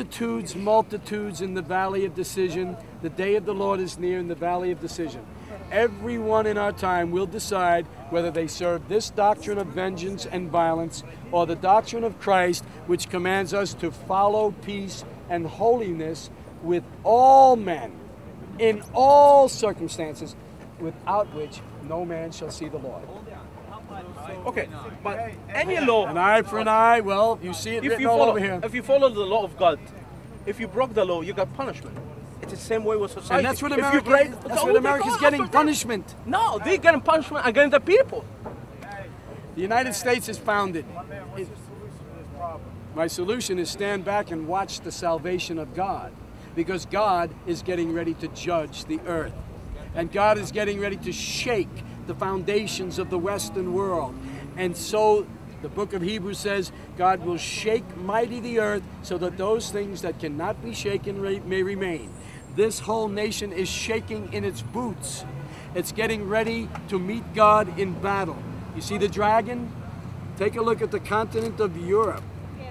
Multitudes, multitudes in the valley of decision. The day of the Lord is near in the valley of decision. Everyone in our time will decide whether they serve this doctrine of vengeance and violence or the doctrine of Christ, which commands us to follow peace and holiness with all men in all circumstances, without which no man shall see the Lord. Okay, but any law, An eye for an eye, well, you see it if written you all follow, over here. if you follow the law of God, if you broke the law, you got punishment. It's the same way with society. And that's what If you America, break- that's what America's getting punishment. No, they're getting punishment against the people. The United States is founded. It- my solution is stand back and watch the salvation of God because God is getting ready to judge the earth. And God is getting ready to shake the foundations of the Western world. And so the book of Hebrews says God will shake mighty the earth so that those things that cannot be shaken may remain. This whole nation is shaking in its boots. It's getting ready to meet God in battle. You see the dragon? Take a look at the continent of Europe.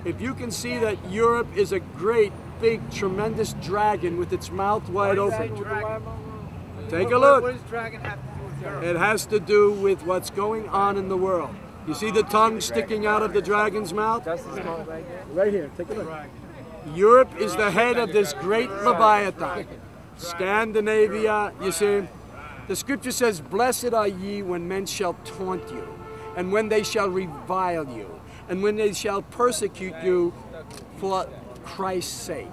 If you can see that Europe is a great, big, tremendous dragon with its mouth wide open, take a look. What dragon have to Europe? It has to do with what's going on in the world. You see the tongue sticking out of the dragon's mouth? Right here, take a look. Europe is the head of this great Leviathan. Scandinavia, you see, the scripture says, Blessed are ye when men shall taunt you, and when they shall revile you, and when they shall persecute you for Christ's sake,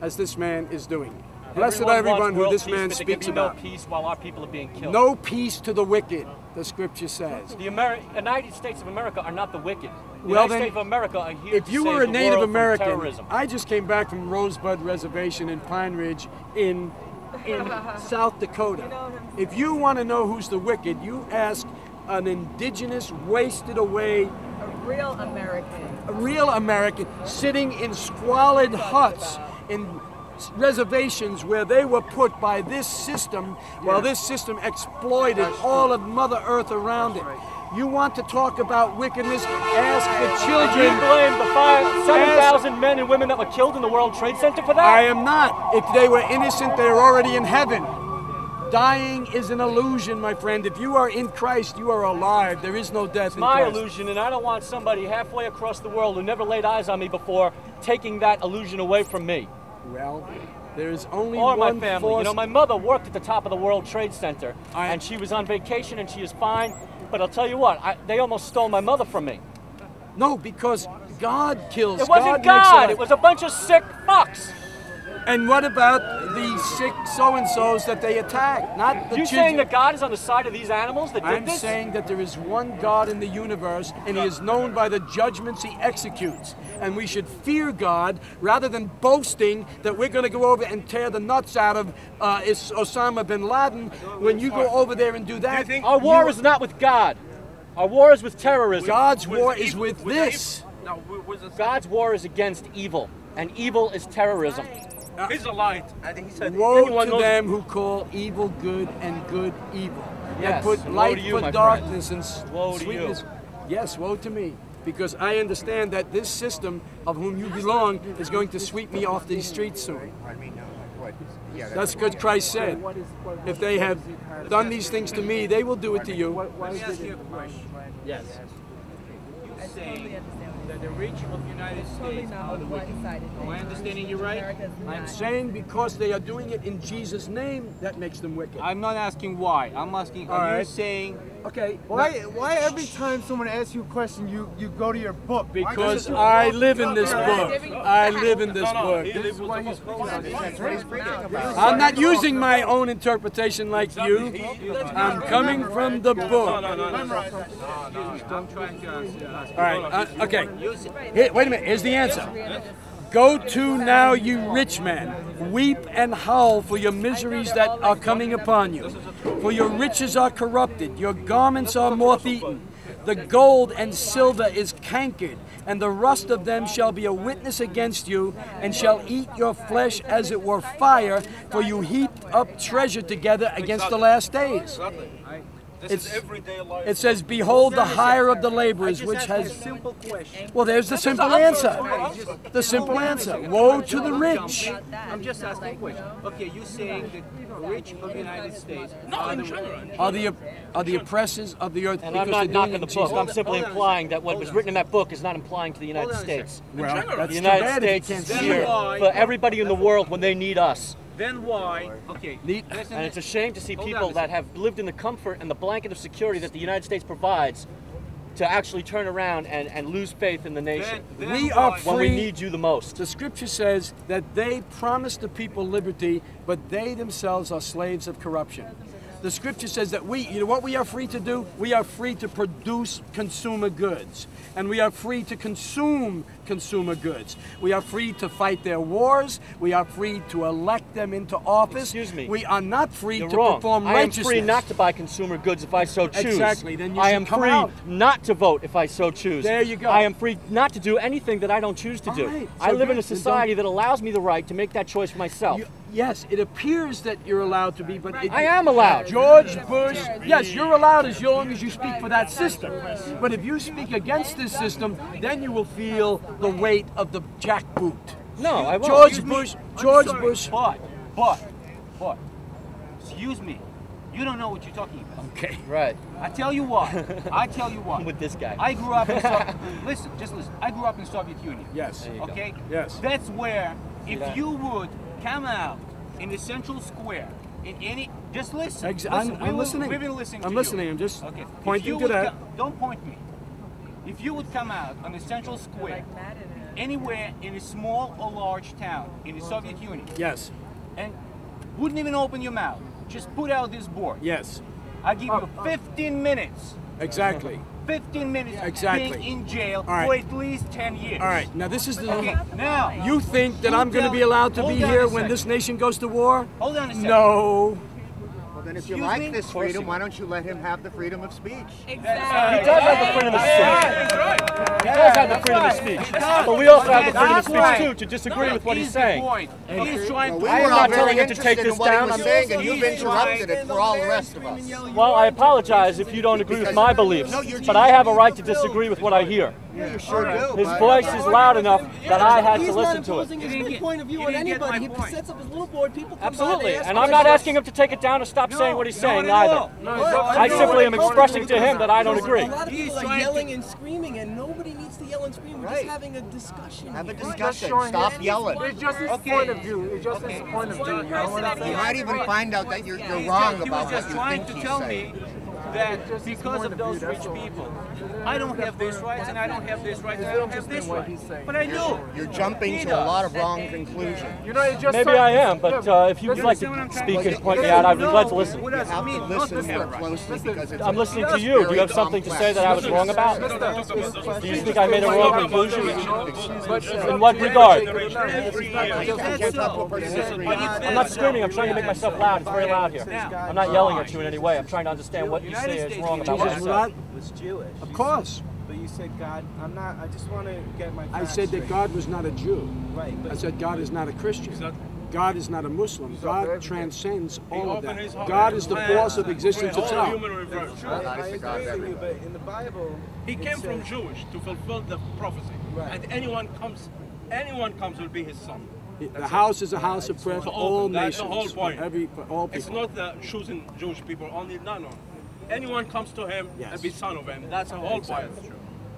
as this man is doing. Blessed are everyone who this man speaks about. no peace while our people are being killed. No peace to the wicked, the scripture says. The Ameri- United States of America are not the wicked. The Well, United then, States of America are here If to you save were a Native American. I just came back from Rosebud Reservation in Pine Ridge in in South Dakota. If you want to know who's the wicked, you ask an indigenous, wasted away, A real American. a real American sitting in squalid huts in reservations where they were put by this system while this system exploited all of Mother Earth around it. You want to talk about wickedness? Ask the Do you children. blame the five, 7,000 men and women that were killed in the World Trade Center for that? I am not. If they were innocent, they're already in heaven. Dying is an illusion, my friend. If you are in Christ, you are alive. There is no death It's in my Christ. illusion, and I don't want somebody halfway across the world who never laid eyes on me before taking that illusion away from me. Well, there is only Or my one family. You know, my mother worked at the top of the World Trade Center, I- and she was on vacation, and she is fine. But I'll tell you what, I, they almost stole my mother from me. no, because God kills. It wasn't God. God, it was a bunch of sick fucks. And what about the sick so and so's that they attack? Not the You children. saying that God is on the side of these animals that did I'm this? saying that there is one God in the universe, and He is known by the judgments He executes. And we should fear God rather than boasting that we're going to go over and tear the nuts out of uh, Is- Osama bin Laden. When you go over there and do that, Our war is not with God. Our war is with terrorism. God's With war the is evil- with the this. No, with- with God's war is against evil, and evil is terrorism. He's a light. I think he said Woe to knows- them who call evil good and good evil. Yes, and put woe light to you, for my darkness and s- Woe to you. sweetness. Yes, woe to me. Because I understand that this system of whom you belong is going to sweep me off these streets soon. That's what Christ said. If they have done these things to me, they will do it to you. Let me ask you a question. Yes. You say that the rich of the United States not are the wicked. Am I understanding you right? I'm saying because they are doing it in Jesus' name, that makes them wicked. I'm not asking why. I'm asking, All are you saying Okay. Why, why every time someone asks you a question, you, you go to your book? Because doesn't- I live in this book. I live in this No, no, book. he lives with the book. I'm not using my own interpretation like you. I'm coming from the No, book. no, no, no, no. I'm trying to ask. All right. Uh, okay. Wait a minute. Here's the answer. Go to now, you rich men, weep and howl for your miseries that are coming upon you. For your riches are corrupted, your garments are moth eaten. The gold and silver is cankered, and the rust of them shall be a witness against you, and shall eat your flesh as it were fire, for you heap up treasure together against the last days. It's- everyday life. It says, "Behold, the hire of the laborers, which asked a has." simple question. Well, there's the simple answer. The simple answer. Woe to the rich. I'm just asking a question. Okay, you're saying that rich of the United States are the. Are the are the oppressors of the earth And I'm not knocking the book. I'm simply Hold on a implying that what was written in that book is not implying to the United States. Well, general. that's The United States you is here it. for everybody in the world when they need us. Then why? Okay. Need- listen And it's a shame to see people on that have lived in the comfort and the blanket of security that the United States provides to actually turn around and, and lose faith in the nation Then, then We are why- when we need you the most. The scripture says that they promise the people liberty, but they themselves are slaves of corruption. The scripture says that we, you know what we are free to do? We are free to produce consumer goods. And we are free to consume consumer goods. We are free to fight their wars. We are free to elect them into office. Excuse me. We are not free You're to wrong. perform I am free not to buy consumer goods if I so choose. Exactly, then you I am free out. not to vote if I so choose. There you go. I am free not to do anything that I don't choose to All do. right, I so live in a society that allows me the right to make that choice for myself. You- yes, it appears that you're allowed to be, but it, I am allowed. George Bush, yes, you're allowed as long as you speak for that system. But if you speak against this system, then you will feel the weight of the jackboot. no, I won't. George Excuse me. Bush, I'm George sorry, Bush. But, but, but, excuse me. You don't know what you're talking about. Okay. Right. I tell you what. I tell you what. With this guy. I grew up in Soviet. listen, just listen. I grew up in Soviet Union. Yes. you go. Okay. Yes. That's where, if that? you would come out in the central square, in any, just listen. Ex- listen I'm- I'm will- listening. We've been listening. I'm to listening, You. I'm just okay. If pointing you to that. co- don't point me. If you would come out on the central square, anywhere in a small or large town in the Soviet Union, Yes. and wouldn't even open your mouth, just put out this board. Yes. I give you 15 minutes. Exactly. 15 minutes Exactly. being in jail All right. for at least 10 years. All right. Now this is the. Okay, now. You think that I'm going to be allowed to be here when this nation goes to war? Hold on a second. No. Well, then if Excuse you like me? this freedom, why don't you let him have the freedom of speech? Exactly. He does have the freedom of speech. He does have the freedom of speech. But we also have the freedom of speech too to disagree with what he's saying. point. He's trying Well, to. we I were am not telling him to take interested this what down. he was I'm- saying, and you've interrupted it for all the rest of us. Well, I apologize if you don't agree with my beliefs, but I have a right to disagree with what I hear. Yeah, you sure do. His voice is loud enough that I had to He's listen not to imposing it. his You didn't point of view on anybody. He sets up his little board. People come Absolutely, and I'm not asking him to take it down or stop saying what he's saying either. all. I simply am expressing to him that I don't agree. A lot of people are trying to- yelling and screaming, and nobody needs to yell and scream. We're Right. just having a discussion. Have a here. discussion. Stop yelling. It's just this point of view. It's just this point of view. You might even find out that you're, you're wrong He was about just what you trying think to he's tell saying. me that because of those rich people, I don't have this rights and I don't have this right and I don't have this right. But I do. You're jumping to a lot of wrong conclusions. Maybe I am, but uh, if you would like to speak and point me out, I'd be glad to listen. What You have to mean? Listen to more have rights. closely because it's I'm listening to you. Do you have something to say that I was wrong about? Do you think I made a wrong conclusion? In what regard? That's so. But if I'm not screaming. I'm trying to make myself loud. It's very loud here. I'm not yelling at you in any way. I'm trying to understand what you say is wrong about what I Jesus was said. Not. Of course. But you said God. I'm not. I just want to get my. I facts said that. God was not a Jew. Right. I said God is not a Christian. God is not a Muslim. God transcends all of that. God is the force of existence itself. Human reverse. I, I agree with you. But in the Bible, He it came from Jewish to fulfill the prophecy. Right. And anyone comes, anyone comes will be his son. The house is a house of prayer for all That's the nations, whole for every, for all people. It's not the choosing Jewish people only. No, no. Anyone comes to him Yes. and be son of him. That's the whole point.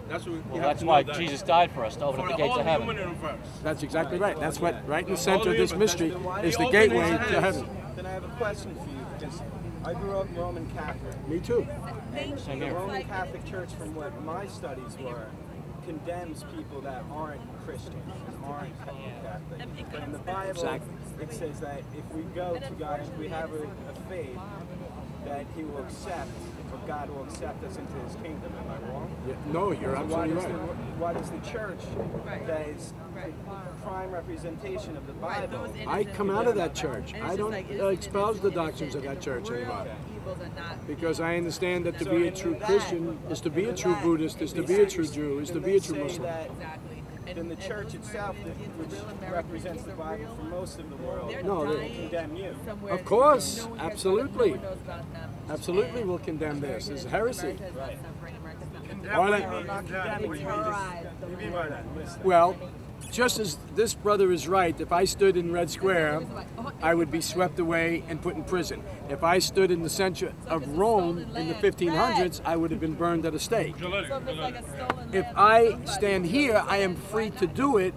That's what you Well, that's why that. Jesus died for us to open For up the the gates whole of heaven. human universe. That's exactly right. That's what right in the center of this mystery is the gateway to heaven. Then I have a question for you because I grew up Roman Catholic. Me too. Same The. Roman Catholic Church, from what my studies were, condemns people that aren't Christian, aren't Catholic. But in the Bible, Exactly. it says that if we go to God, if we have a, a faith, that He will accept, or God will accept us into His kingdom. Am I wrong? Yeah, no, you're So why absolutely the, right. why does the church, that is the prime representation of the Bible, I come out of that church. I don't uh, espouse the doctrines of that church anymore. Because I understand that to be a true Christian is to be a true Buddhist, is to be a true Jew, is to be a true Muslim. that And- then the and church itself, that- which represents the the Bible real- for most of the world, No, they- dying condemn you. Of course, no one absolutely. no one knows about them. Absolutely And will condemn this. America It's heresy. America is not suffering, America's not Condemn Why what not- you mean, condemn. They What do you mean? terrorize What the do you mean by that? Well, just as this brother is right, if I stood in Red Square, I would be swept away and put in prison. If I stood in the center of Rome in the 1500s, I would have been burned at a stake. If I stand here, I am free to do it,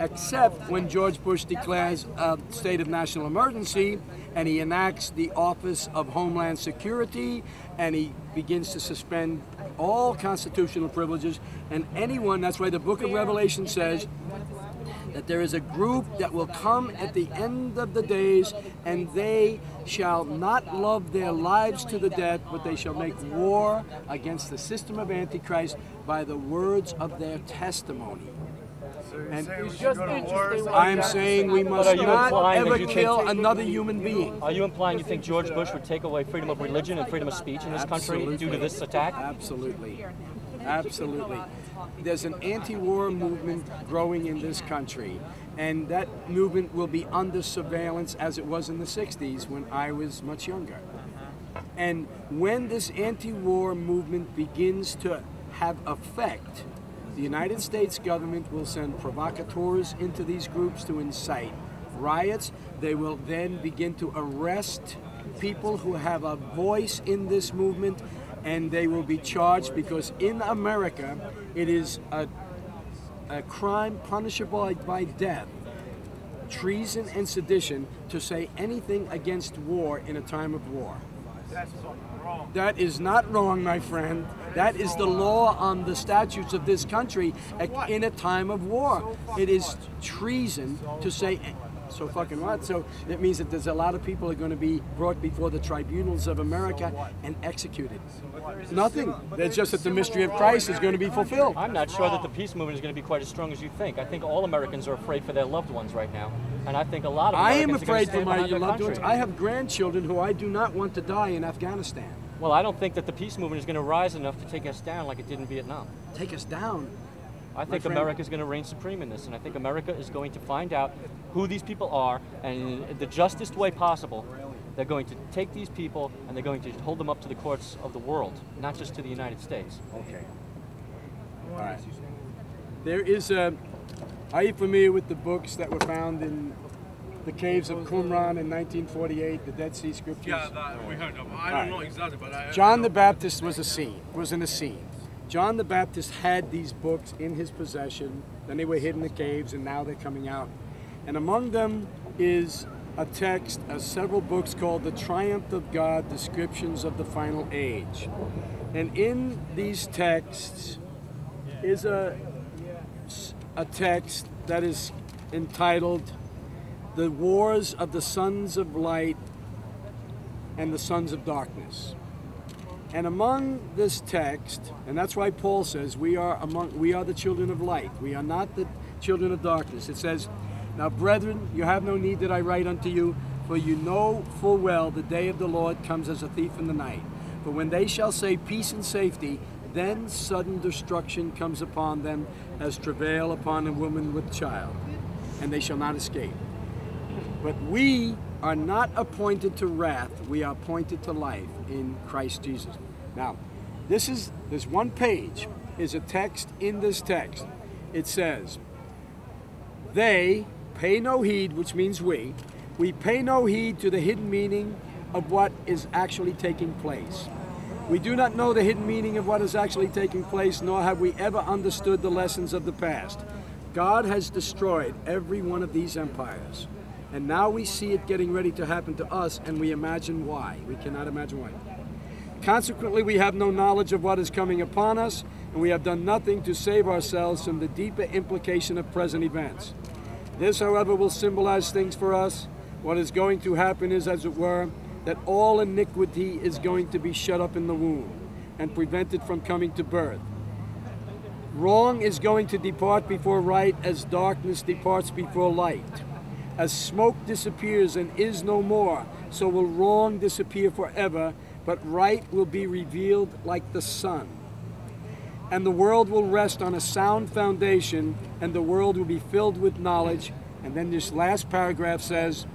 except when George Bush declares a state of national emergency and he enacts the Office of Homeland Security and he begins to suspend all constitutional privileges and anyone, that's why the book of Revelation says that there is a group that will come at the end of the days and they shall not love their lives to the death, but they shall make war against the system of Antichrist by the words of their testimony. And It's just interesting. I am saying we must not ever kill another human being. Are you implying you think George Bush would take away freedom of religion and freedom of speech in this country due to this attack? Absolutely. Absolutely. There's an anti-war movement growing in this country, and that movement will be under surveillance as it was in the 60s when I was much younger. Uh-huh. And when this anti-war movement begins to have effect, the United States government will send provocateurs into these groups to incite riots. They will then begin to arrest people who have a voice in this movement and they will be charged because in America it is a, a crime punishable by death treason and sedition to say anything against war in a time of war. That is not wrong, my friend. That is the law on the statutes of this country in a time of war. It is treason to say. So fucking what? So that means that there's a lot of people are going to be brought before the tribunals of America and executed. Nothing. It's just that the mystery of Christ is going to be fulfilled. I'm not sure that the peace movement is going to be quite as strong as you think. I think all Americans are afraid for their loved ones right now, and I think a lot of I Americans am are going to afraid for my loved country. ones. I have grandchildren who I do not want to die in Afghanistan. Well, I don't think that the peace movement is going to rise enough to take us down like it did in Vietnam. Take us down. I think America is going to reign supreme in this, and I think America is going to find out who these people are, and in the justest way possible, they're going to take these people and they're going to hold them up to the courts of the world, not just to the United States. Okay. All right. There is a. Are you familiar with the books that were found in the caves of Qumran in 1948, the Dead Sea Scriptures? Yeah, that we heard of. I don't know exactly, but I. John the Baptist was an Essene, was in a scene. John the Baptist had these books in his possession. Then they were hidden in the caves, and now they're coming out. And among them is a text, uh, several books called "The Triumph of God: Descriptions of the Final Age." And in these texts is a a text that is entitled "The Wars of the Sons of Light and the Sons of Darkness." And among this text, and that's why Paul says we are among we are the children of light. We are not the children of darkness. It says, Now brethren, you have no need that I write unto you, for you know full well the day of the Lord comes as a thief in the night. For when they shall say peace and safety, then sudden destruction comes upon them as travail upon a woman with child, and they shall not escape. But we are not appointed to wrath, we are appointed to life in Christ Jesus. Now, this is this one page is a text in this text. It says, They pay no heed, which means we, we pay no heed to the hidden meaning of what is actually taking place. We do not know the hidden meaning of what is actually taking place, nor have we ever understood the lessons of the past. God has destroyed every one of these empires. And now we see it getting ready to happen to us, and we imagine why. We cannot imagine why. Consequently, we have no knowledge of what is coming upon us, and we have done nothing to save ourselves from the deeper implication of present events. This, however, will symbolize things for us. What is going to happen is, as it were, that all iniquity is going to be shut up in the womb and prevented from coming to birth. Wrong is going to depart before right as darkness departs before light. As smoke disappears and is no more, so will wrong disappear forever, but right will be revealed like the sun. and the world will rest on a sound foundation, and the world will be filled with knowledge. And then this last paragraph says,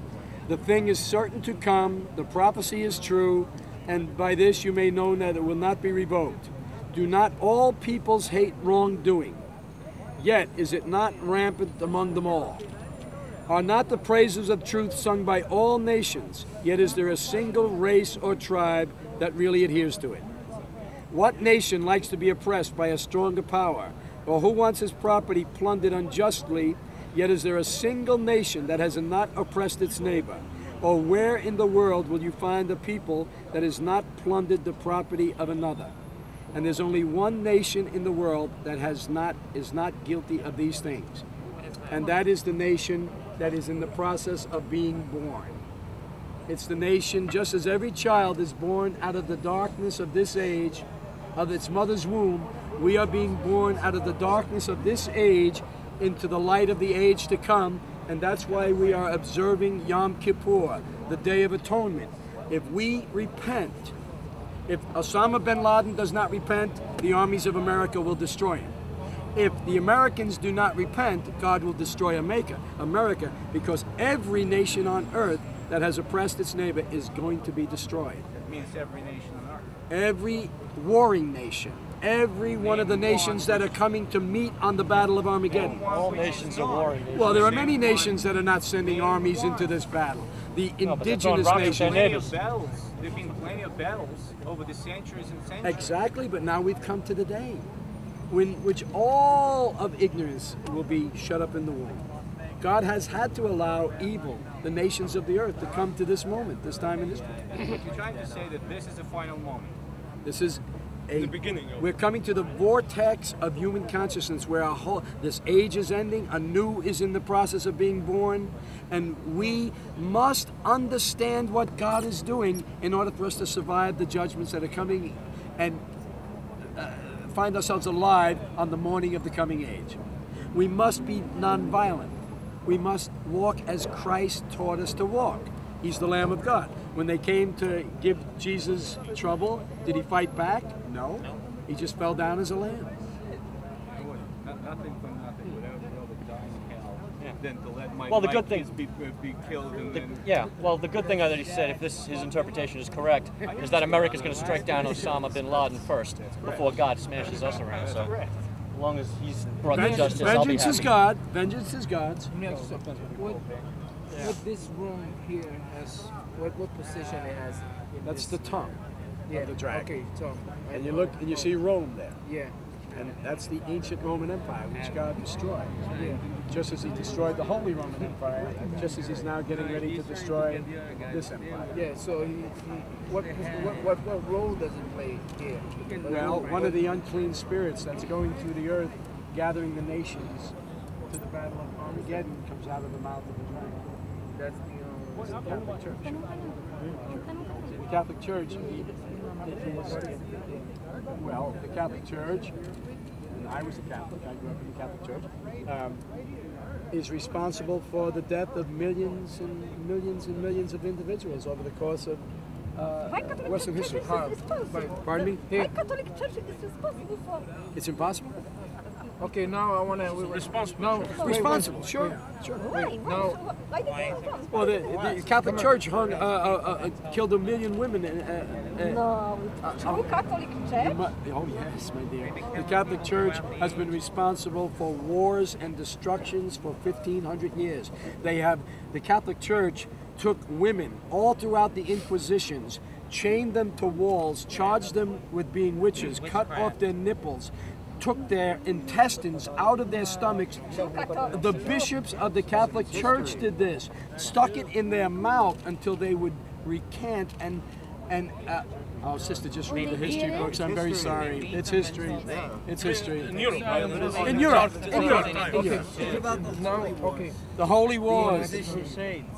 The thing is certain to come, the prophecy is true, and by this you may know that it will not be revoked. Do not all peoples hate wrongdoing? Yet is it not rampant among them all? Are not the praises of truth sung by all nations? Yet is there a single race or tribe that really adheres to it? What nation likes to be oppressed by a stronger power? Or who wants his property plundered unjustly? Yet is there a single nation that has not oppressed its neighbor? Or where in the world will you find a people that has not plundered the property of another? And there's only one nation in the world that has not is not guilty of these things. And that is the nation that is in the process of being born. It's the nation, just as every child is born out of the darkness of this age, of its mother's womb, we are being born out of the darkness of this age into the light of the age to come. And that's why we are observing Yom Kippur, the Day of Atonement. If we repent, if Osama bin Laden does not repent, the armies of America will destroy him. If the Americans do not repent, God will destroy America, America, because every nation on earth that has oppressed its neighbor is going to be destroyed. That means every nation on earth. Every warring nation, every one of the nations that are coming to meet on the Battle of Armageddon. All nations are warring. nations. Well, there are many nations that are not sending armies into this battle. The No, but they're throwing indigenous rockets nations. Plenty of battles. There've been plenty of battles over the centuries and centuries. Exactly, but now we've come to the day when which all of ignorance will be shut up in the womb. God has had to allow evil, the nations of the earth, to come to this moment, this time in history. You're trying to say that this is the final moment. This is a The beginning of- We're coming to the vortex of human consciousness where our whole this age is ending, a new is in the process of being born, and we must understand what God is doing in order for us to survive the judgments that are coming and uh, find ourselves alive on the morning of the coming age. We must be nonviolent. We must walk as Christ taught us to walk. He's the Lamb of God. When they came to give Jesus trouble, did he fight back? No. He just fell down as a lamb. Nothing for nothing. Would I rather die in hell Yeah. than to let my, Well, the good thing- kids be, uh, be killed and The- then. yeah, well, the good thing that he said, if this his interpretation is correct, is that America's going to strike down Osama bin Laden first before God smashes us around. So, as long as he's brought to Vengeance, justice, I'll be vengeance is. God. Vengeance is God's. Let me ask you. What, what this Rome here has, what, what position it has? In That's this, the tongue yeah, of the dragon. Okay, so. And you look and you see Rome there. Yeah, And that's the ancient Roman Empire, which God destroyed. Just as he destroyed the Holy Roman Empire, just as he's now getting ready to destroy this empire. Yeah, so he, he, what, what, what, what role does it play here? Well, one of the unclean spirits that's going through the earth, gathering the nations to the battle of Armageddon, comes out of the mouth of the dragon. That's the, um, It's the Catholic Church. The Catholic Church is, well, the Catholic Church, and I was a Catholic, I grew up in the Catholic Church, um, is responsible for the death of millions and millions and millions of individuals over the course of uh, Western history. Pardon me? Here. Catholic Church is responsible for It's impossible? Okay, now I want to. Responsible. No, wait, wait. Responsible, sure, sure. why? Why? No. Why did? Well, the, the Catholic Church hung, uh, uh, uh, killed a million women. Uh, uh, uh, No, true Catholic Church. oh yes, my dear. The Catholic Church has been responsible for wars and destructions for 1,500 years. They have the Catholic Church took women all throughout the Inquisitions, chained them to walls, charged them with being witches, cut off their nipples. Took their intestines out of their stomachs. The bishops of the Catholic Church did this. Stuck it in their mouth until they would recant and and. Uh, oh, sister, just read the history books. I'm very sorry. It's history. It's history. In Europe. In Europe. In Europe. In Europe. Now, okay. The Holy Wars.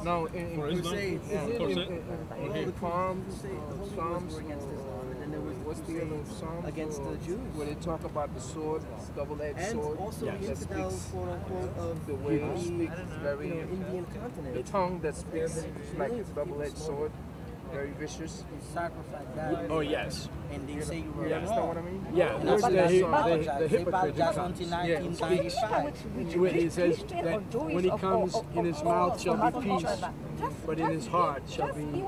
Now, in, in Crusades, is it in, in, in, in the Psalms, uh, Psalms, uh, what's the other Psalm? Against the Jews. Where they talk about the sword, double-edged and sword. also that the infidel, speaks quote unquote, of the way the it speaks very you know, Indian the tongue that speaks like a double-edged sword. very vicious. sacrifice that. Oh yes. And they say you were You understand wrong. what I mean? Yeah, And that's the, what the, Bible the, says. the hypocrite just who comes. until Yeah, speaks. 1995. When he says that when he comes, in his mouth shall be peace, but in his heart shall be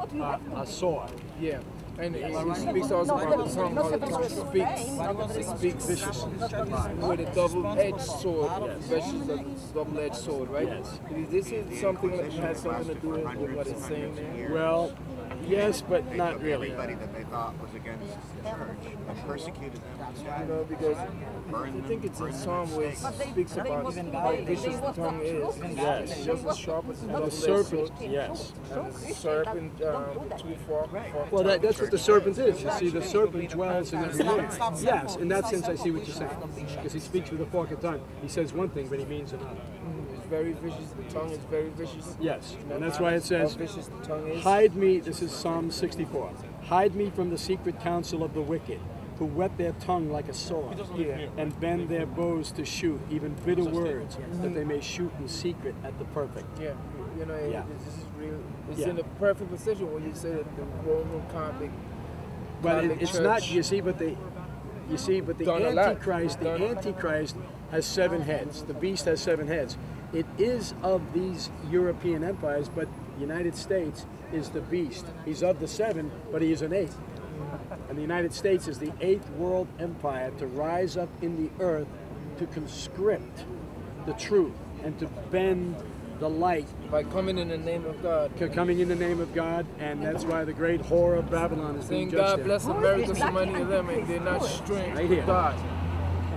a sword. Yeah. And it, it speaks also about the tongue, how the tongue speaks, speaks viciously. With a double-edged sword, vicious, a double-edged sword, right? Yes. This is something that has something to do with what it's saying there. Well, yes, but not really. Everybody that they thought was against the church and persecuted them. You know, because I think it's in Psalm where it speaks about how vicious the tongue is. Yes. Just as sharp as The serpent, yes. And the serpent, um, two fork, fork Well, that, that's what the serpent is. You see, the serpent dwells in every man. Yes, in that sense, I see what you're saying. Because he speaks with a fork of tongue. He says one thing, but he means another. It's very vicious. The tongue is very vicious. Yes, and that's why it says, vicious the tongue is. Hide me, this is Psalm 64. Hide me from the secret counsel of the wicked, who whet their tongue like a sword, and bend their bows to shoot, even bitter words, that they may shoot in secret at the perfect. Yeah, you know, Yeah. this is real. It's Yeah. in the perfect position when you say that the Roman Catholic. But it, it's not, you see, but the, you see, but the Done a lot. Antichrist, the Antichrist has seven heads. The beast has seven heads. It is of these European empires, but the United States is the beast. He's of the seven, but he is an eighth. And the United States is the eighth world empire to rise up in the earth to conscript the truth and to bend the light by coming in the name of God. c- coming in the name of God, and that's why the great whore of Babylon is being Saying judged God there. bless America, so many of them, and they're not strength Right with here. God.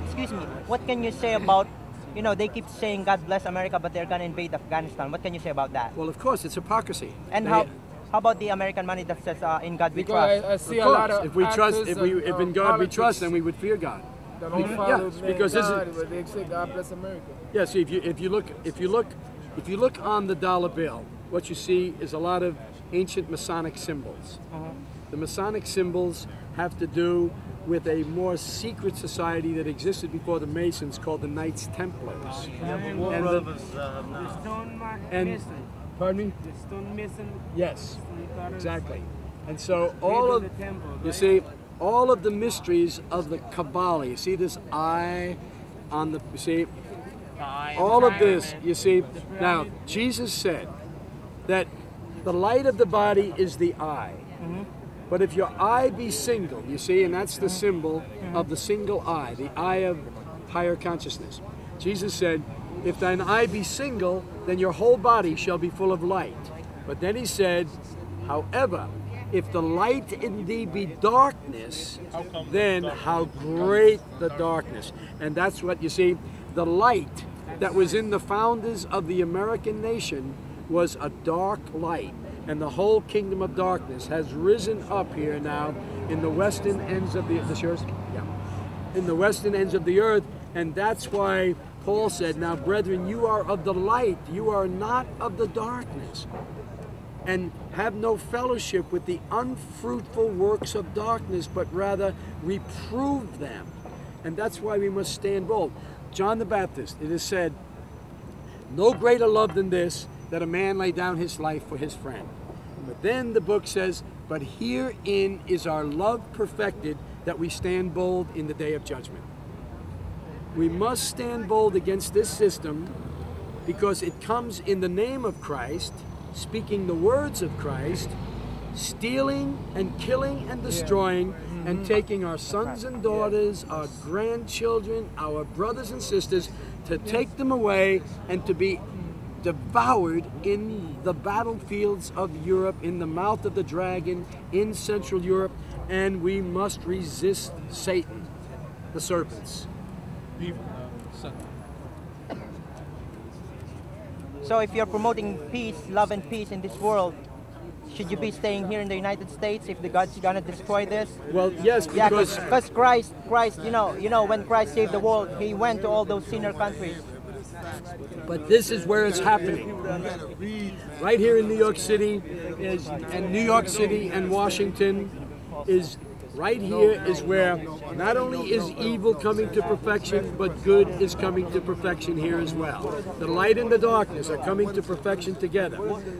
Excuse me, what can you say about, you know, they keep saying God bless America, but they're gonna invade Afghanistan. What can you say about that? Well, of course, it's hypocrisy. And They- how, how about the American money that says uh, in God we Because trust? I, I see Of a lot course, of if we trust, if we, and, if in God we trust, then we would fear God. that don't Because- follow yes, the name because this is- God, they say God bless America. Yeah, see, if you if you look if you look if you look on the dollar bill, what you see is a lot of ancient Masonic symbols. The Masonic symbols have to do with a more secret society that existed before the Masons called the Knights Templars. And the- and pardon me? Yes, exactly. And so all of you see all of the mysteries of the Kabbalah. You see this eye on the you see all of this. You see now Jesus said that the light of the body is the eye. But if your eye be single, you see, and that's the symbol of the single eye, the eye of higher consciousness. Jesus said, If thine eye be single, then your whole body shall be full of light. But then he said, However, if the light in thee be darkness, then how great the darkness. And that's what you see, the light that was in the founders of the American nation was a dark light. And the whole kingdom of darkness has risen up here now in the western ends of the, the yours? Yeah. In the western ends of the earth. And that's why Paul said, Now, brethren, you are of the light, you are not of the darkness and have no fellowship with the unfruitful works of darkness, but rather reprove them. And that's why we must stand bold. John the Baptist, it is said, No greater love than this, that a man lay down his life for his friend. But then the book says, But herein is our love perfected, that we stand bold in the day of judgment. We must stand bold against this system because it comes in the name of Christ, speaking the words of Christ, stealing and killing and destroying, and mm-hmm. taking our sons and daughters, our grandchildren, our brothers and sisters, to take them away and to be devoured in the battlefields of Europe, in the mouth of the dragon, in Central Europe, and we must resist Satan, the serpents. Uh, so if you're promoting peace, love and peace in this world, should you be staying here in the United States if the God's gonna destroy this? Well, yes, yeah, because because Christ, Christ, you know, you know, when Christ saved the world, He went to all those sinner countries. But this is where it's happening. Right here in New York City is, and New York City and Washington is Right here is where not only is evil coming to perfection, but good is coming to perfection here as well. The light and the darkness are coming to perfection together.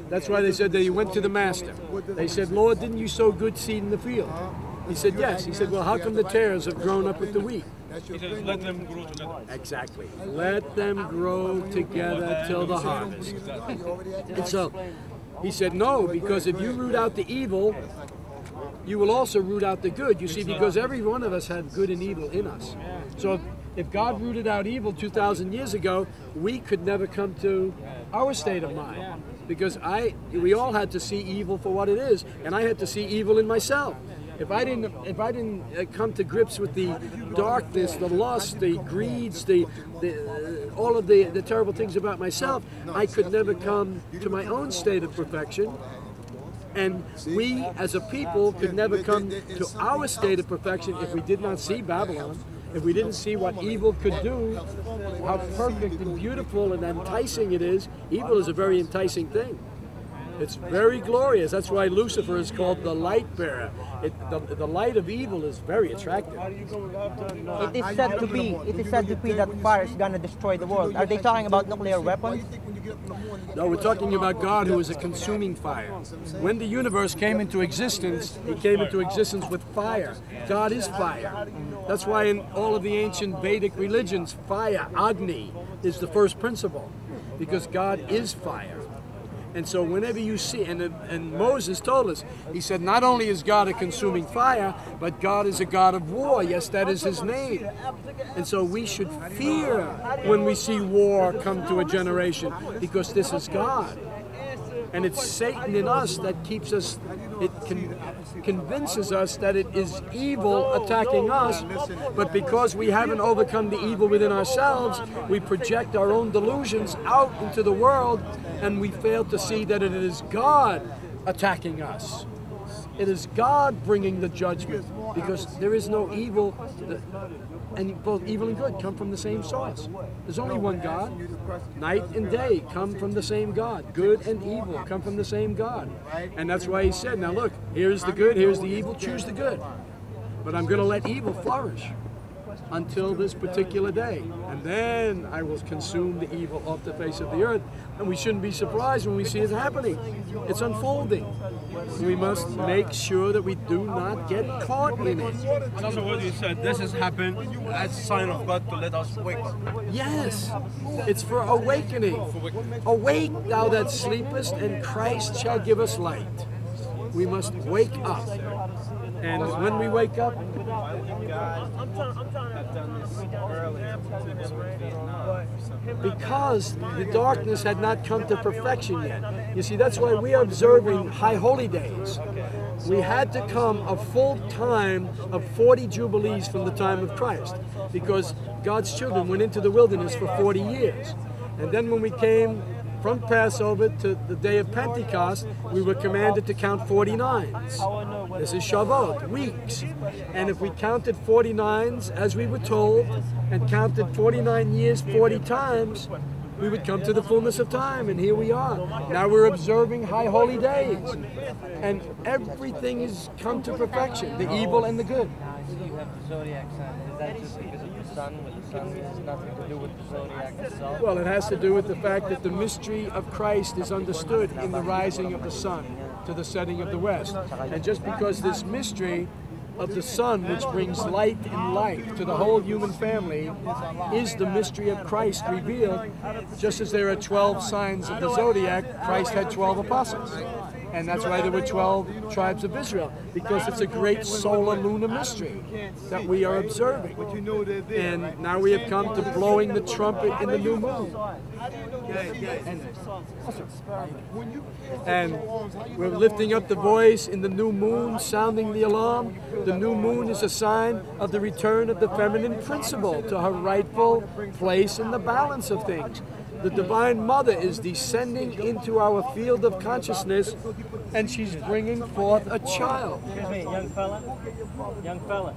That's why they said that went to the master. They said, Lord, didn't you sow good seed in the field? He said, Yes. He said, Well, how come the tares have grown up with the wheat? He says, let them grow together. Exactly. Let them grow together till the harvest. And so he said, No, because if you root out the evil, you will also root out the good. You see, because every one of us have good and evil in us. So if, if God rooted out evil 2,000 years ago, we could never come to our state of mind. Because I, we all had to see evil for what it is, and I had to see evil in myself. If I didn't, if I didn't uh, come to grips with the darkness, the lust, the greeds, the, the uh, all of the, the terrible things about myself, I could never come to my own state of perfection. And we, as a people, could never come to our state of perfection if we did not see Babylon, if we didn't see what evil could do, how perfect and beautiful and enticing it is. Evil is a very enticing thing. It's very glorious. That's why Lucifer is called the light bearer. It, the, the light of evil is very attractive. It is said to be, it is said to be that fire is gonna destroy the world. Are they talking about nuclear weapons? No, we're talking about God who is a consuming fire. When the universe came into existence, it came into existence with fire. God is fire. That's why in all of the ancient Vedic religions, fire, Agni, is the first principle. Because God is fire. And so whenever you see, and, and Moses told us, he said, not only is God a consuming fire, but God is a God of war. Yes, that is his name. And so we should fear when we see war come to a generation, because this is God. And it's Satan in us that keeps us, it con- convinces us that it is evil attacking us. But because we haven't overcome the evil within ourselves, we project our own delusions out into the world and we fail to see that it is God attacking us. It is God bringing the judgment because there is no evil, and both evil and good come from the same source. There's only one God. Night and day come from the same God. Good and evil come from the same God. And that's why he said, now look, here's the good, here's the evil, choose the good. But I'm going to let evil flourish until this particular day. And then I will consume the evil off the face of the earth. And we shouldn't be surprised when we see it happening. It's unfolding. We must make sure that we do not get caught in it. And also what you said, this has happened as a sign of God to let us wake up. Yes, it's for awakening. Awake, thou that sleepest, and Christ shall give us light. We must wake up. And when we wake up, because the darkness had not come to perfection yet. You see, that's why we are observing high holy days. We had to come a full time of 40 jubilees from the time of Christ because God's children went into the wilderness for 40 years. And then when we came from Passover to the day of Pentecost, we were commanded to count 49s. This is Shavuot, weeks. And if we counted 49s as we were told, and counted 49 years 40 times, we would come to the fullness of time, and here we are. Now we're observing high holy days, and everything has come to perfection, the evil and the good. Has nothing to do with the zodiac itself? Well, it has to do with the fact that the mystery of Christ is understood in the rising of the sun to the setting of the west. And just because this mystery of the sun, which brings light and life to the whole human family, is the mystery of Christ revealed, just as there are 12 signs of the zodiac, Christ had 12 apostles. And that's why there were 12 tribes of Israel, because it's a great solar lunar mystery that we are observing. And now we have come to blowing the trumpet in the new moon. And we're lifting up the voice in the new moon, sounding the alarm. The new moon is a sign of the return of the feminine principle to her rightful place in the balance of things. The Divine Mother is descending into our field of consciousness and she's bringing forth a child. Excuse me, young fella. Young fella.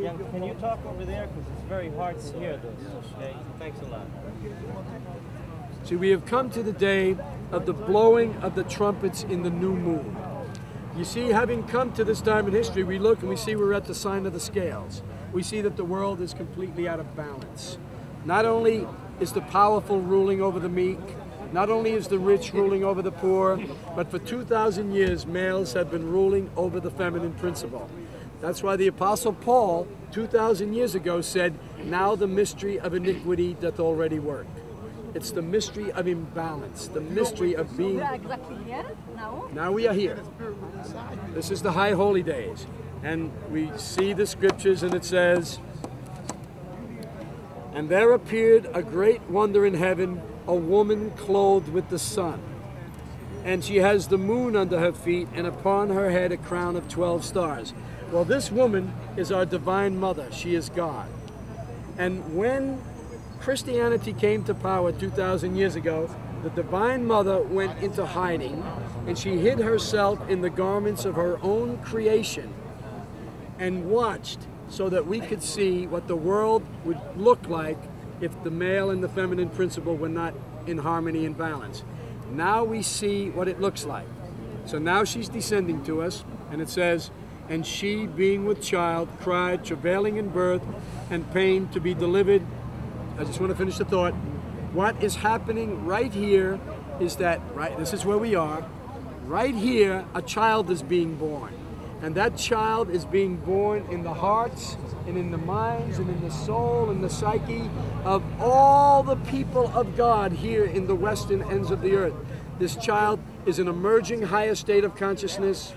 Young, can you talk over there? Because it's very hard to hear this. Okay? Thanks a lot. See, we have come to the day of the blowing of the trumpets in the new moon. You see, having come to this time in history, we look and we see we're at the sign of the scales. We see that the world is completely out of balance. Not only is the powerful ruling over the meek, not only is the rich ruling over the poor, but for 2,000 years, males have been ruling over the feminine principle. That's why the Apostle Paul, 2,000 years ago, said, Now the mystery of iniquity doth already work. It's the mystery of imbalance, the mystery of being. We are exactly here now. Now we are here. This is the high holy days. And we see the scriptures, and it says, And there appeared a great wonder in heaven, a woman clothed with the sun. And she has the moon under her feet, and upon her head a crown of 12 stars. Well, this woman is our divine mother. She is God. And when Christianity came to power 2,000 years ago, the Divine Mother went into hiding and she hid herself in the garments of her own creation and watched so that we could see what the world would look like if the male and the feminine principle were not in harmony and balance. Now we see what it looks like. So now she's descending to us, and it says, And she, being with child, cried, travailing in birth and pain to be delivered. I just want to finish the thought. What is happening right here is that, right, this is where we are. Right here, a child is being born. And that child is being born in the hearts and in the minds and in the soul and the psyche of all the people of God here in the western ends of the earth. This child is an emerging higher state of consciousness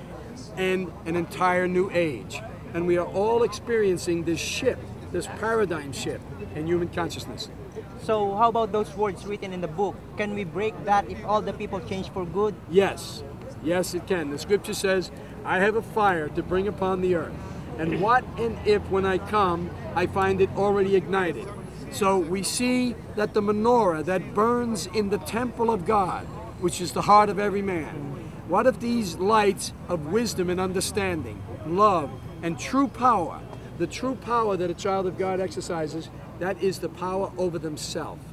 and an entire new age. And we are all experiencing this shift, this paradigm shift in human consciousness. So how about those words written in the book? Can we break that if all the people change for good? Yes, yes, it can. The scripture says, I have a fire to bring upon the earth. And what and if when I come, I find it already ignited. So we see that the menorah that burns in the temple of God, which is the heart of every man, what if these lights of wisdom and understanding, love, and true power, the true power that a child of God exercises, that is the power over themselves.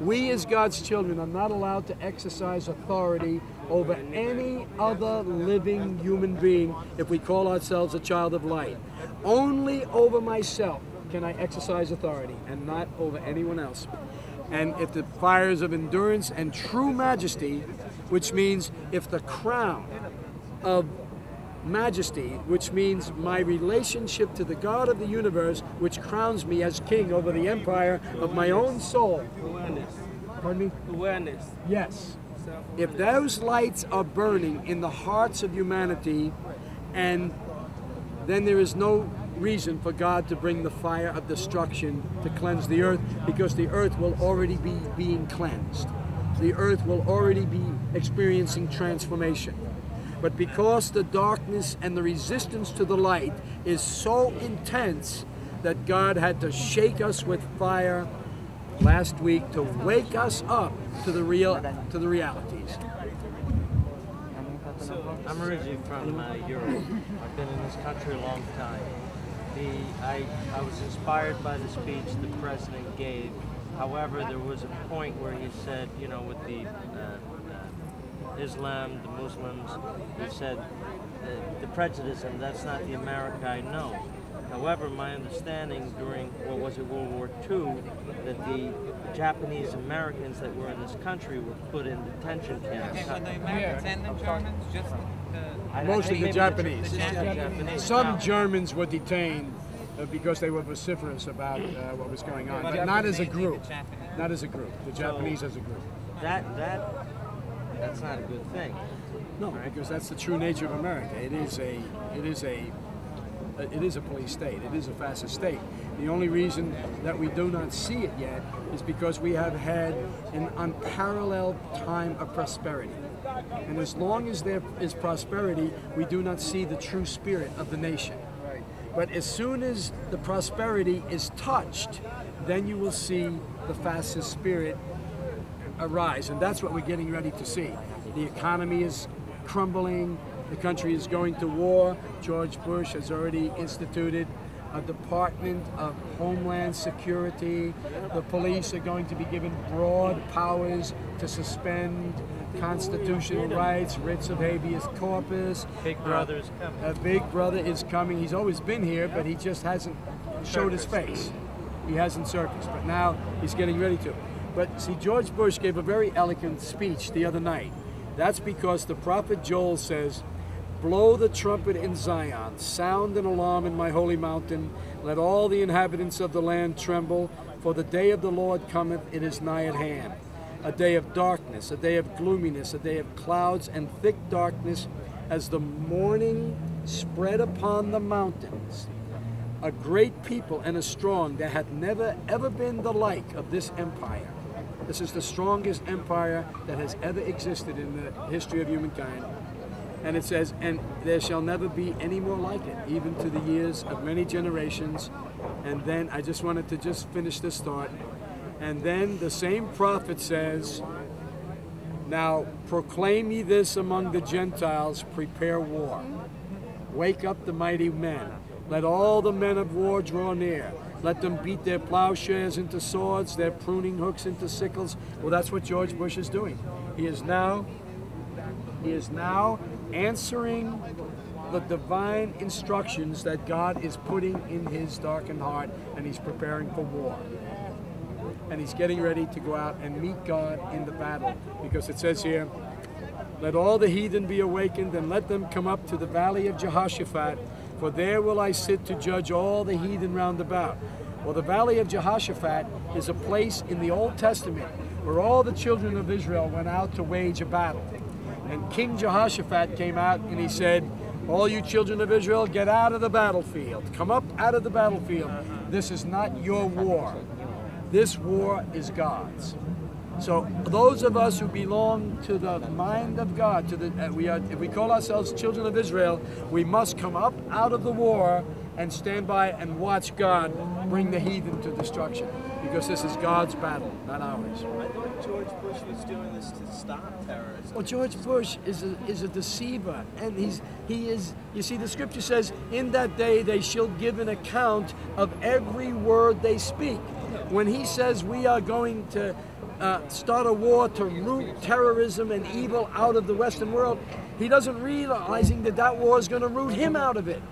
We as God's children are not allowed to exercise authority over any other living human being if we call ourselves a child of light. Only over myself can I exercise authority and not over anyone else. And if the fires of endurance and true majesty, which means if the crown of majesty, which means my relationship to the God of the universe, which crowns me as king over the empire of my own soul. Awareness. Pardon me? Awareness. Yes. If those lights are burning in the hearts of humanity, and then there is no reason for God to bring the fire of destruction to cleanse the earth, because the earth will already be being cleansed. The earth will already be experiencing transformation. But because the darkness and the resistance to the light is so intense that God had to shake us with fire last week to wake us up to the real to the realities. I'm originally from uh, Europe. I've been in this country a long time. The, I, I was inspired by the speech the president gave. However, there was a point where he said, you know, with the uh, uh, Islam, the Muslims, he said, uh, the prejudice, and that's not the America I know. However, my understanding during, what was it, World War II, that the Japanese Americans that were in this country were put in detention camps. Okay, were the Americans and the Germans just the, I Mostly the Japanese. The Japanese. Some Now- Germans were detained uh, because they were vociferous about uh, what was going on, But but not as a group. Not as a group. The Japanese as a group. That that that's not a good thing. No, because that's the true nature of America. It is a, it is a, it is a police state. It is a fascist state. The only reason that we do not see it yet is because we have had an unparalleled time of prosperity. And as long as there is prosperity, we do not see the true spirit of the nation. But as soon as the prosperity is touched, then you will see the fascist spirit arise. And that's what we're getting ready to see. The economy is crumbling, the country is going to war. George Bush has already instituted a Department of Homeland Security. The police are going to be given broad powers to suspend constitutional rights, writs of habeas corpus. Big Uh, Brother's coming. A big brother is coming. He's always been here, but he just hasn't showed his face. He hasn't surfaced, but now he's getting ready to. But see, George Bush gave a very eloquent speech the other night. That's because the prophet Joel says, Blow the trumpet in Zion, sound an alarm in my holy mountain. Let all the inhabitants of the land tremble, for the day of the Lord cometh, it is nigh at hand. A day of darkness, a day of gloominess, a day of clouds and thick darkness, as the morning spread upon the mountains. A great people and a strong, there hath never ever been the like of this empire. This is the strongest empire that has ever existed in the history of humankind. And it says, and there shall never be any more like it, even to the years of many generations. And then I just wanted to just finish this thought. And then the same prophet says, Now proclaim ye this among the Gentiles, prepare war. Wake up the mighty men. Let all the men of war draw near. Let them beat their plowshares into swords, their pruning hooks into sickles. Well, that's what George Bush is doing. He is now, he is now answering the divine instructions that God is putting in his darkened heart, and he's preparing for war. And he's getting ready to go out and meet God in the battle, because it says here, let all the heathen be awakened, and let them come up to the valley of Jehoshaphat, for there will I sit to judge all the heathen round about. Well, the valley of Jehoshaphat is a place in the Old Testament where all the children of Israel went out to wage a battle. And King Jehoshaphat came out and he said, All you children of Israel, get out of the battlefield. Come up out of the battlefield. This is not your war. This war is God's. So those of us who belong to the mind of God, to the uh, we are, if we call ourselves children of Israel, we must come up out of the war and stand by and watch God bring the heathen to destruction, because this is God's battle, not ours. I thought George Bush was doing this to stop terrorism. Well, George Bush is a, is a deceiver, and he's he is. You see, the scripture says, "In that day they shall give an account of every word they speak." When he says we are going to uh, start a war to root terrorism and evil out of the Western world, he doesn't realizing that that war is going to root him out of it.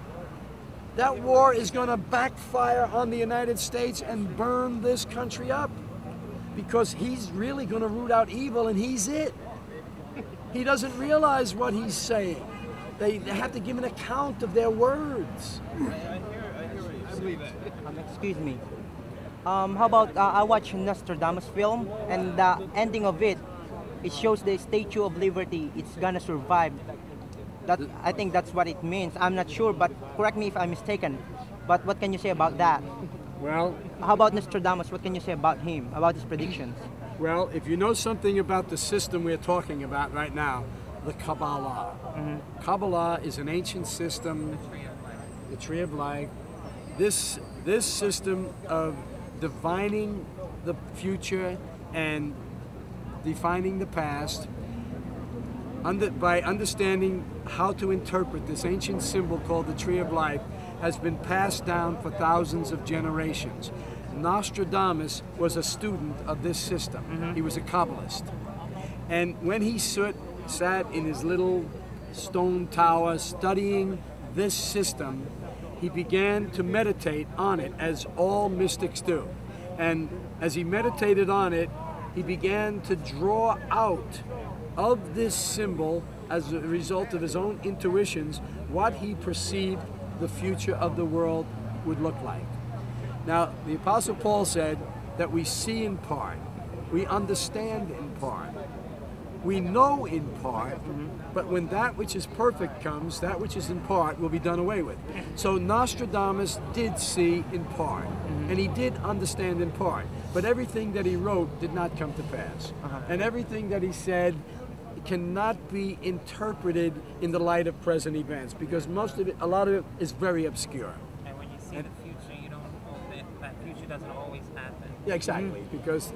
That war is going to backfire on the United States and burn this country up because he's really going to root out evil and he's it. He doesn't realize what he's saying. They, have to give an account of their words. Um, excuse me. Um, how about uh, I watched Nostradamus film and the ending of it, it shows the Statue of Liberty. It's gonna survive. That I think that's what it means. I'm not sure, but correct me if I'm mistaken. But what can you say about that? Well, how about Nostradamus? What can you say about him? About his predictions? Well, if you know something about the system we're talking about right now, the Kabbalah. Mm-hmm. Kabbalah is an ancient system, the tree of life. This this system of divining the future and defining the past under, by understanding how to interpret this ancient symbol called the tree of life has been passed down for thousands of generations. Nostradamus was a student of this system. Mm-hmm. He was a Kabbalist. And when he sat in his little stone tower studying this system, he began to meditate on it as all mystics do. And as he meditated on it, he began to draw out of this symbol, as a result of his own intuitions, what he perceived the future of the world would look like. Now, the Apostle Paul said that we see in part, we understand in part, we know in part, but when that which is perfect comes, that which is in part will be done away with. So Nostradamus did see in part, and he did understand in part, but everything that he wrote did not come to pass. Uh-huh. And everything that he said cannot be interpreted in the light of present events because most of it, a lot of it is very obscure. And when you see the future, you don't know that that future doesn't always happen. Yeah, exactly, because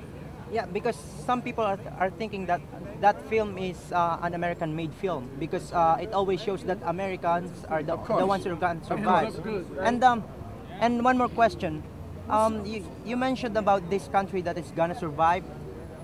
Yeah, because some people are, are thinking that that film is uh, an American-made film because uh, it always shows that Americans are the, the ones who are going to Of survive. course. And um, and one more question. Um, you, you mentioned about this country that is gonna survive.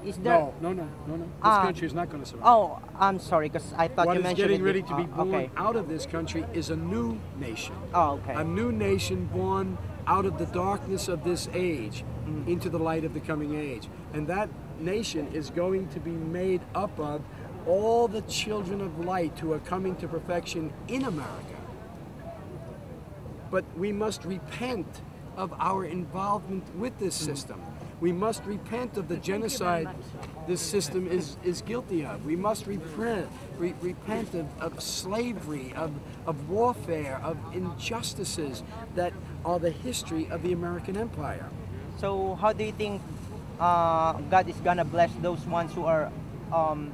Is there? No, no, no, no, no. This Ah. country is not going to survive. Oh, I'm sorry, because I thought What you is mentioned getting it ready to be oh, born okay. out of this country is a new nation. Oh, okay. A new nation born out of the darkness of this age Mm. into the light of the coming age. And that nation is going to be made up of all the children of light who are coming to perfection in America. But we must repent of our involvement with this system. We must repent of the genocide this system is, is guilty of. We must repent, re- repent of, of slavery, of, of warfare, of injustices that are the history of the American empire. So how do you think uh, God is gonna bless those ones who are um,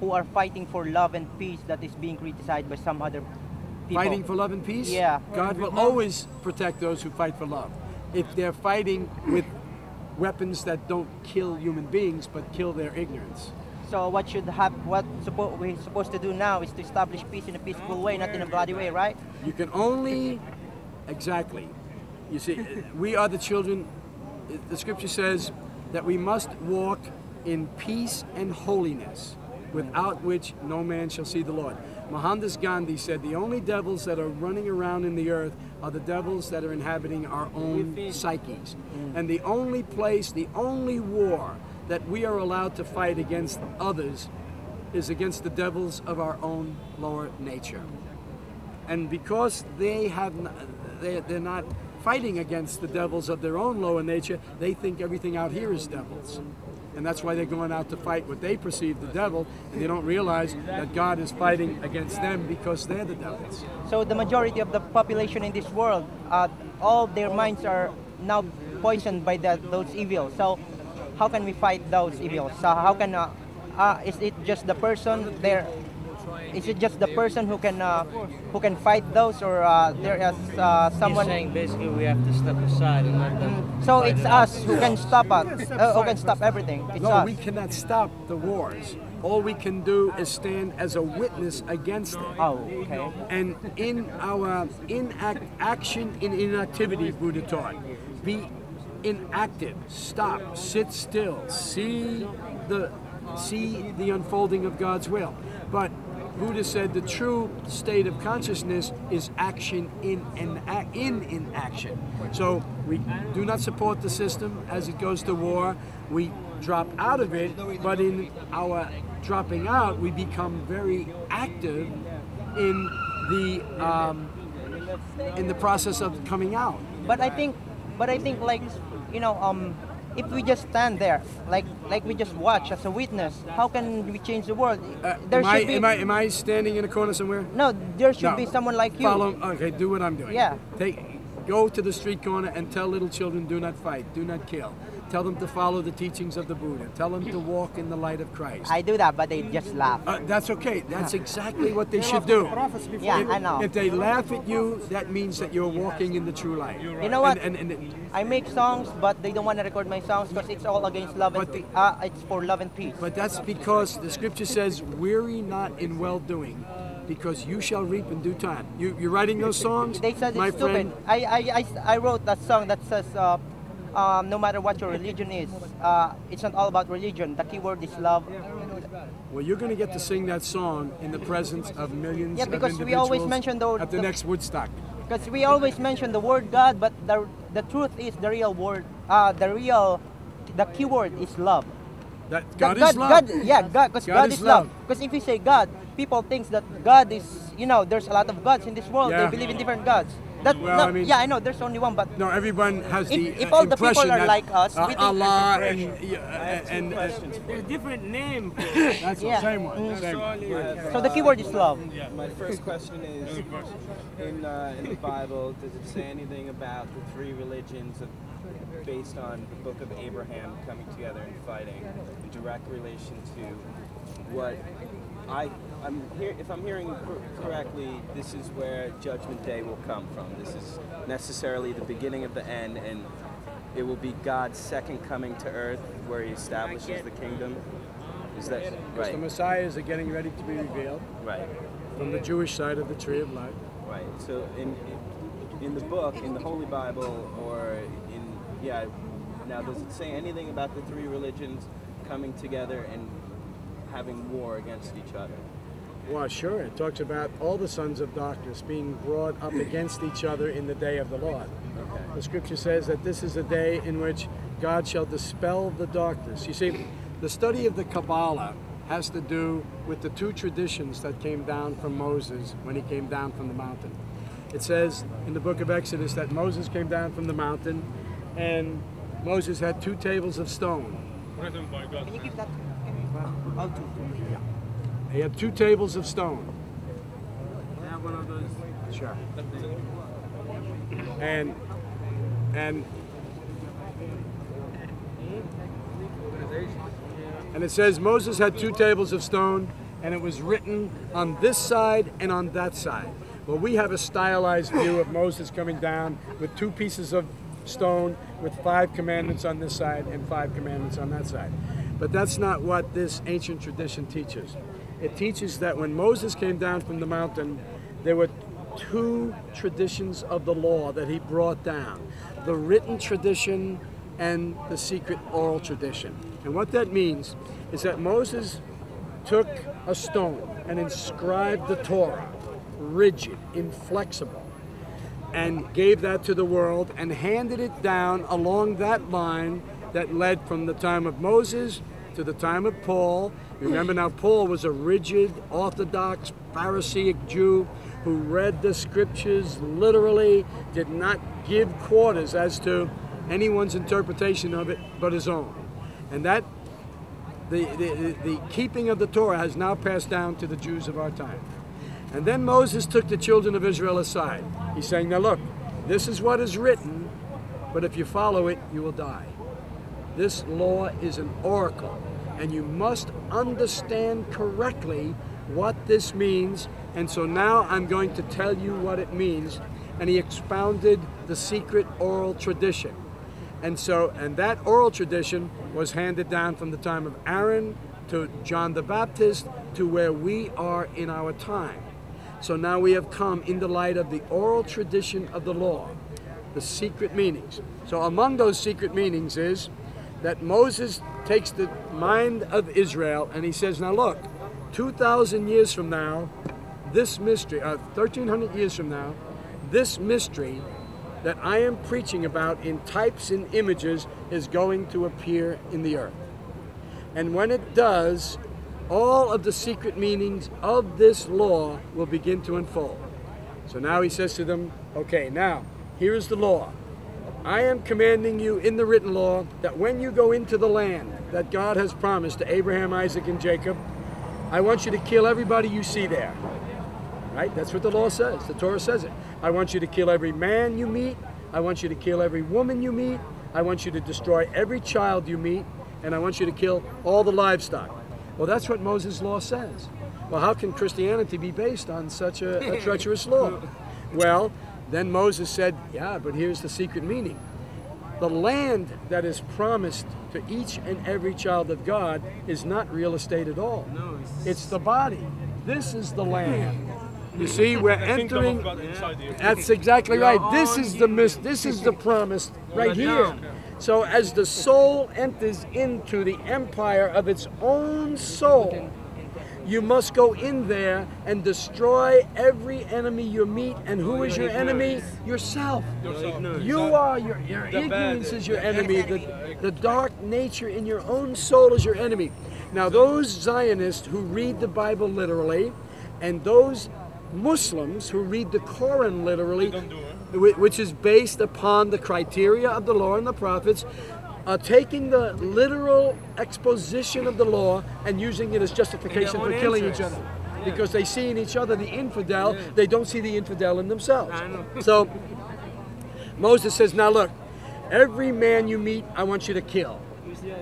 who are fighting for love and peace that is being criticized by some other people? Fighting for love and peace? Yeah. God will always protect those who fight for love. If they're fighting with weapons that don't kill human beings but kill their ignorance. So what should have What suppo- we're supposed to do now is to establish peace in a peaceful way, not in a bloody way, right? You can only, exactly. You see, we are the children. The scripture says that we must walk in peace and holiness, without which no man shall see the Lord. Mohandas Gandhi said the only devils that are running around in the earth are the devils that are inhabiting our own psyches. And the only place, the only war that we are allowed to fight against others is against the devils of our own lower nature and because they have they, they're not fighting against the devils of their own lower nature they think everything out here is devils and that's why they're going out to fight what they perceive the devil and they don't realize that god is fighting against them because they're the devils So the majority of the population in this world, uh, all their minds are now poisoned by the, those evils. So how can we fight those evils? So how can uh, uh, is it just the person there? Is it just the person who can uh, who can fight those, or uh, there is uh, someone? He's saying basically we have to step aside and let them. So it's it us who can stop us, uh, who can stop everything. It's no us. we cannot stop the wars all we can do is stand as a witness against it oh okay and in our inact action in inactivity buddha taught be inactive stop sit still see the see the unfolding of god's will but buddha said the true state of consciousness is action in in, in inaction so we do not support the system as it goes to war we drop out of it but in our dropping out we become very active in the um, in the process of coming out. But I think, but I think like, you know, um, if we just stand there, like like we just watch as a witness, how can we change the world? Uh, there am, I, should be. am I am I standing in a corner somewhere? no, there should No. be someone like you. Follow. Okay, do what I'm doing. Yeah. Take, go to the street corner and tell little children, do not fight, do not kill. Tell them to follow the teachings of the Buddha. Tell them to walk in the light of Christ. I do that, but they just laugh. Uh, that's okay. That's exactly what they should do. Yeah, if, I know. If they laugh at you, that means that you're walking in the true light. You know what? And, and, and I make songs, but they don't want to record my songs because it's all against love and peace. Uh, it's for love and peace. But that's because the scripture says, "Weary not in well doing, because you shall reap in due time." You, you're writing those songs, They said my it's stupid. friend. I, I, I, I wrote that song that says, uh, um, no matter what your religion is, uh, it's not all about religion. The key word is love. Well, you're going to get to sing that song in the presence of millions Yeah, of because we always mention the- at the, the- next Woodstock. Because we always mention the word God, but the, the truth is the real word, uh, the real, the key word is love. That God, God, is love. God, yeah, God, because God God, is love. Because if you say God, people think that God is, you know, there's a lot of gods in this world. Yeah. They believe in different gods. That, Well, no, I mean- yeah, I know. There's only one, but No, everyone has the If- if uh, all the people are like us, uh, we Allah and, Impression. yeah, I have two and, and. There's different name. that's Yeah. the same one. Mm. Same one. Uh, so the key word is love. Yeah. My first question is, in, uh, in the Bible, does it say anything about the three religions of, based on the book of Abraham coming together and fighting in direct relation to what I, I'm here, if I'm hearing correctly, this is where Judgment Day will come from. This is necessarily the beginning of the end, and it will be God's second coming to earth where he establishes the kingdom. Is that Because the right? Messiahs are getting ready to be revealed Right. from the Jewish side of the tree of life. Right. So in in the book, in the Holy Bible, or in yeah, now does it say anything about the three religions coming together and having war against each other. Well, sure. It talks about all the sons of darkness being brought up against each other in the day of the Lord. Okay. The scripture says that this is a day in which God shall dispel the darkness. You see, the study of the Kabbalah has to do with the two traditions that came down from Moses when he came down from the mountain. It says in the book of Exodus that Moses came down from the mountain and Moses had two tables of stone. Do. He had two tables of stone. Have. Sure. And and and it says Moses had two tables of stone, and it was written on this side and on that side. Well, we have a stylized view of Moses coming down with two pieces of stone with five commandments on this side and five commandments on that side. But that's not what this ancient tradition teaches. It teaches that when Moses came down from the mountain, there were two traditions of the law that he brought down the written tradition and the secret oral tradition. And what that means is that Moses took a stone and inscribed the Torah, rigid, inflexible, and gave that to the world and handed it down along that line that led from the time of Moses to the time of Paul. Remember now, Paul was a rigid, orthodox, Pharisaic Jew who read the scriptures literally, did not give quarters as to anyone's interpretation of it but his own. And that, the, the, the keeping of the Torah has now passed down to the Jews of our time. And then Moses took the children of Israel aside. He's saying, now look, this is what is written, but if you follow it, you will die. This law is an oracle, and you must understand correctly what this means. And so now I'm going to tell you what it means. And he expounded the secret oral tradition. And so, and that oral tradition was handed down from the time of Aaron to John the Baptist to where we are in our time. So now we have come in the light of the oral tradition of the law, the secret meanings. So among those secret meanings is that Moses takes the mind of Israel and he says, now look, 2,000 years from now, this mystery, uh, 1,300 years from now, this mystery that I am preaching about in types and images is going to appear in the earth. And when it does, all of the secret meanings of this law will begin to unfold. So now he says to them, okay, now, here is the law. I am commanding you in the written law that when you go into the land that God has promised to Abraham, Isaac, and Jacob, I want you to kill everybody you see there. Right? That's what the law says. The Torah says it. I want you to kill every man you meet. I want you to kill every woman you meet. I want you to destroy every child you meet. And I want you to kill all the livestock. Well, that's what Moses' law says. Well, how can Christianity be based on such a, a treacherous law? Well, then Moses said, Yeah, but here's the secret meaning. The land that is promised to each and every child of God is not real estate at all. No, It's the body. This is the land. You see, we're The kingdom of entering. God inside you. That's exactly right. This is the mis- This is the promise right here. So as the soul enters into the empire of its own soul, you must go in there and destroy every enemy you meet. And who is your enemy? Yourself. You are your, your ignorance is your enemy. The, the dark nature in your own soul is your enemy. Now, those Zionists who read the Bible literally, and those Muslims who read the Quran literally, which is based upon the criteria of the law and the prophets, are taking the literal exposition of the law and using it as justification for killing each interest. other. Because they see in each other the infidel, they don't see the infidel in themselves. So Moses says, "Now look, every man you meet, I want you to kill."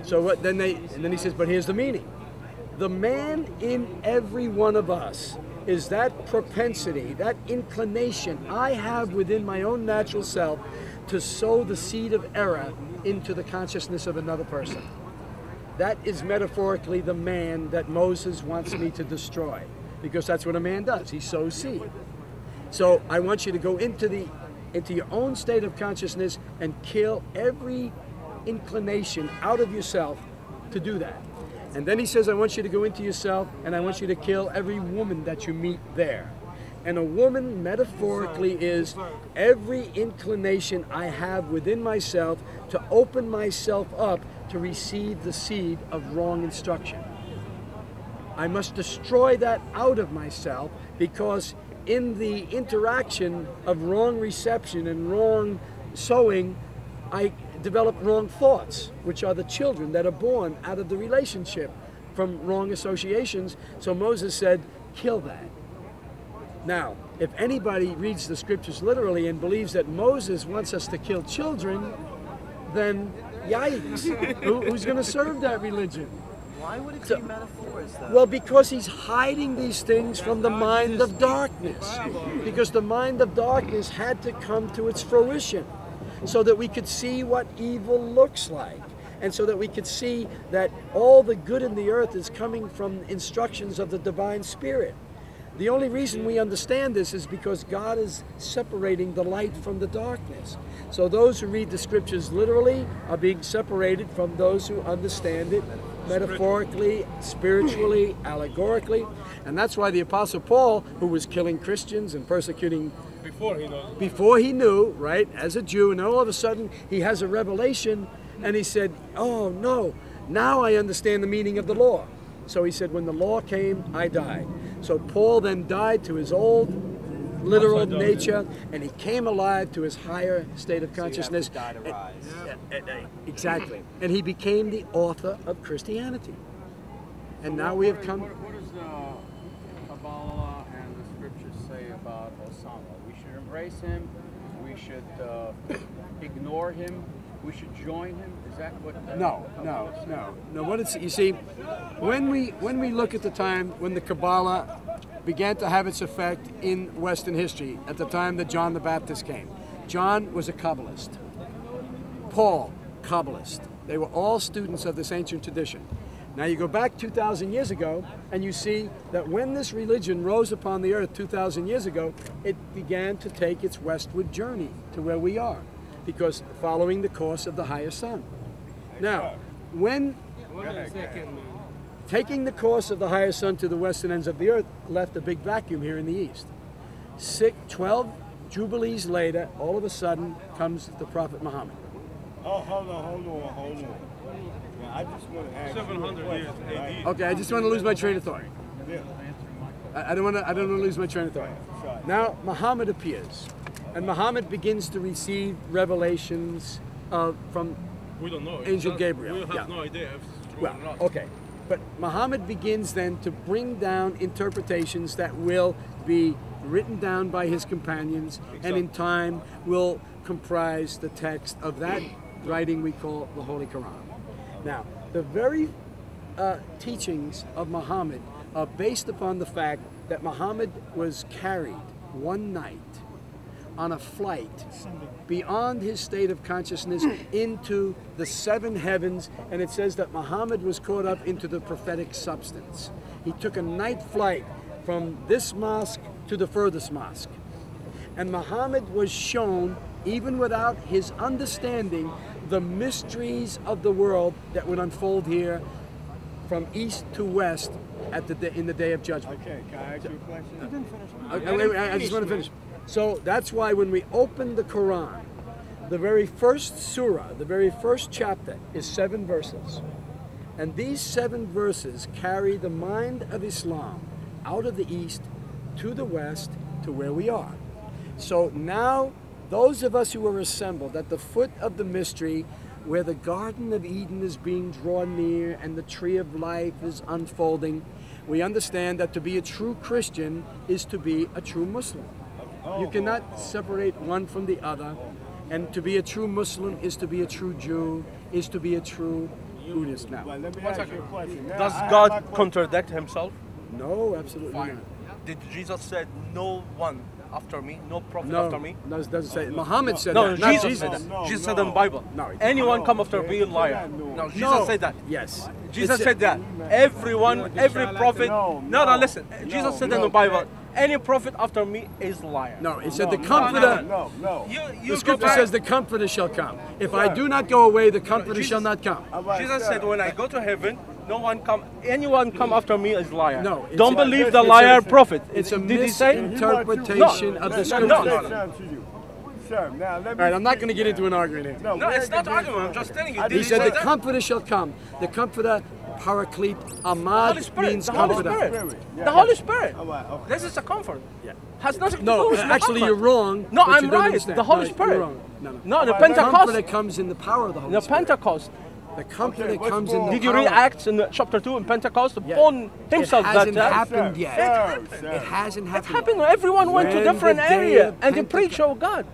So what? Then they, and then he says, "But here's the meaning: the man in every one of us is that propensity, that inclination I have within my own natural self to sow the seed of error into the consciousness of another person. That is metaphorically the man that Moses wants me to destroy, because that's what a man does. He sows seed. So I want you to go into the into your own state of consciousness and kill every inclination out of yourself to do that. And then he says, I want you to go into yourself and I want you to kill every woman that you meet there. And a woman, metaphorically, is every inclination I have within myself to open myself up to receive the seed of wrong instruction. I must destroy that out of myself because in the interaction of wrong reception and wrong sowing, I develop wrong thoughts, which are the children that are born out of the relationship from wrong associations. So Moses said, kill that. Now, if anybody reads the scriptures literally and believes that Moses wants us to kill children, then yikes. Who, who's going to serve that religion? Why would it So- be metaphors though? Well, because he's hiding these things from the mind of darkness. Because the mind of darkness had to come to its fruition so that we could see what evil looks like. And so that we could see that all the good in the earth is coming from instructions of the divine spirit. The only reason we understand this is because God is separating the light from the darkness. So those who read the scriptures literally are being separated from those who understand it metaphorically, spiritually, allegorically. And that's why the Apostle Paul, who was killing Christians and persecuting Before he before he knew, right, as a Jew, and all of a sudden he has a revelation and he said, Oh no, now I understand the meaning of the law. So he said, When the law came, I died. So Paul then died to his old literal nature and he came alive to his higher state of consciousness. die to And- rise. and- and- exactly. And he became the author of Christianity. And now we have come. What, what does the Kabbalah and the scriptures say about Osama? We should embrace him. We should uh, ignore him. We should join him. Is that what? No, no, no, no. What it's you see, when we when we look at the time when the Kabbalah began to have its effect in Western history, at the time that John the Baptist came, John was a Kabbalist. Paul, Kabbalist. They were all students of this ancient tradition. Now you go back 2,000 years ago, and you see that when this religion rose upon the earth 2,000 years ago, it began to take its westward journey to where we are, because following the course of the higher sun. Now, when taking the course of the higher sun to the western ends of the earth left a big vacuum here in the east. Six, 12 jubilees later, all of a sudden comes the Prophet Muhammad. Oh, hold on, hold on, hold on. Now, I just want to ask 700 years right? AD. Okay, I just want to lose my train of thought. Yeah. I, I don't want to. I don't want to lose my train of thought. Now Muhammad appears, and Muhammad begins to receive revelations uh, from We don't know. Angel Gabriel. We have yeah. no idea if it's true Well, or not. okay. But Muhammad begins then to bring down interpretations that will be written down by his companions and in time will comprise the text of that writing we call the Holy Quran. Now, the very uh, teachings of Muhammad are based upon the fact that Muhammad was carried one night on a flight beyond his state of consciousness into the seven heavens, and it says that Muhammad was caught up into the prophetic substance. He took a night flight from this mosque to the furthest mosque. And Muhammad was shown, even without his understanding, the mysteries of the world that would unfold here from east to west at the day, in the day of judgment. Okay, can I ask you a question? Okay, wait, wait, I just want to finish. So that's why when we open the Quran, the very first surah, the very first chapter is seven verses. And these seven verses carry the mind of Islam out of the east to the west to where we are. So now, those of us who are assembled at the foot of the mystery, where the Garden of Eden is being drawn near and the tree of life is unfolding, we understand that to be a true Christian is to be a true Muslim. You oh. cannot separate one from the other. And to be a true Muslim is to be a true Jew, is to be a true Buddhist. Now, Well, let me ask you a question. Does I have my God contradict himself? no, absolutely Fine. not. Did Jesus said no one after me, no prophet No, after me? no, it doesn't say. Muhammad said No, that, not Jesus Jesus. said that. No, Jesus said in the Bible. No, Anyone come after me liar. no. No, Jesus said that. Yes. Jesus said that. Everyone, every prophet. No, No, no, no, listen. Jesus said no. in the Bible, any prophet after me is liar. No, it said No, the Comforter. No, no. You, you The scripture says the Comforter shall come. If I do not go away, the Comforter shall not come. Jesus said, when I go to heaven, no one come, anyone come after me is liar. No, it's don't a- believe the it's a- liar prophet. it's a Did he say? misinterpretation of the scripture. No, no, no. Sir, now let All right, I'm not going to get into an argument here. No, it's not argument. I'm just telling you. Did He said the? Comforter shall come. The Comforter, Paraclete, Ahmad Holy Spirit, means the Holy Comforter. Spirit. The Holy Spirit. This is a comfort. Yeah. Has nothing to do No, with actually you're wrong. No, I'm right. understand. The Holy No, Spirit. You're wrong. No, no. No, the The Pentecost. Comforter comes in the power of the Holy The Spirit. Pentecost. The Comforter comes in the Did you power. read Acts in the chapter 2 in Pentecost? Paul himself it that hasn't time. happened yet. It happened. It hasn't It happened. happened. Everyone went to different the area and they Pentecost- preached of God.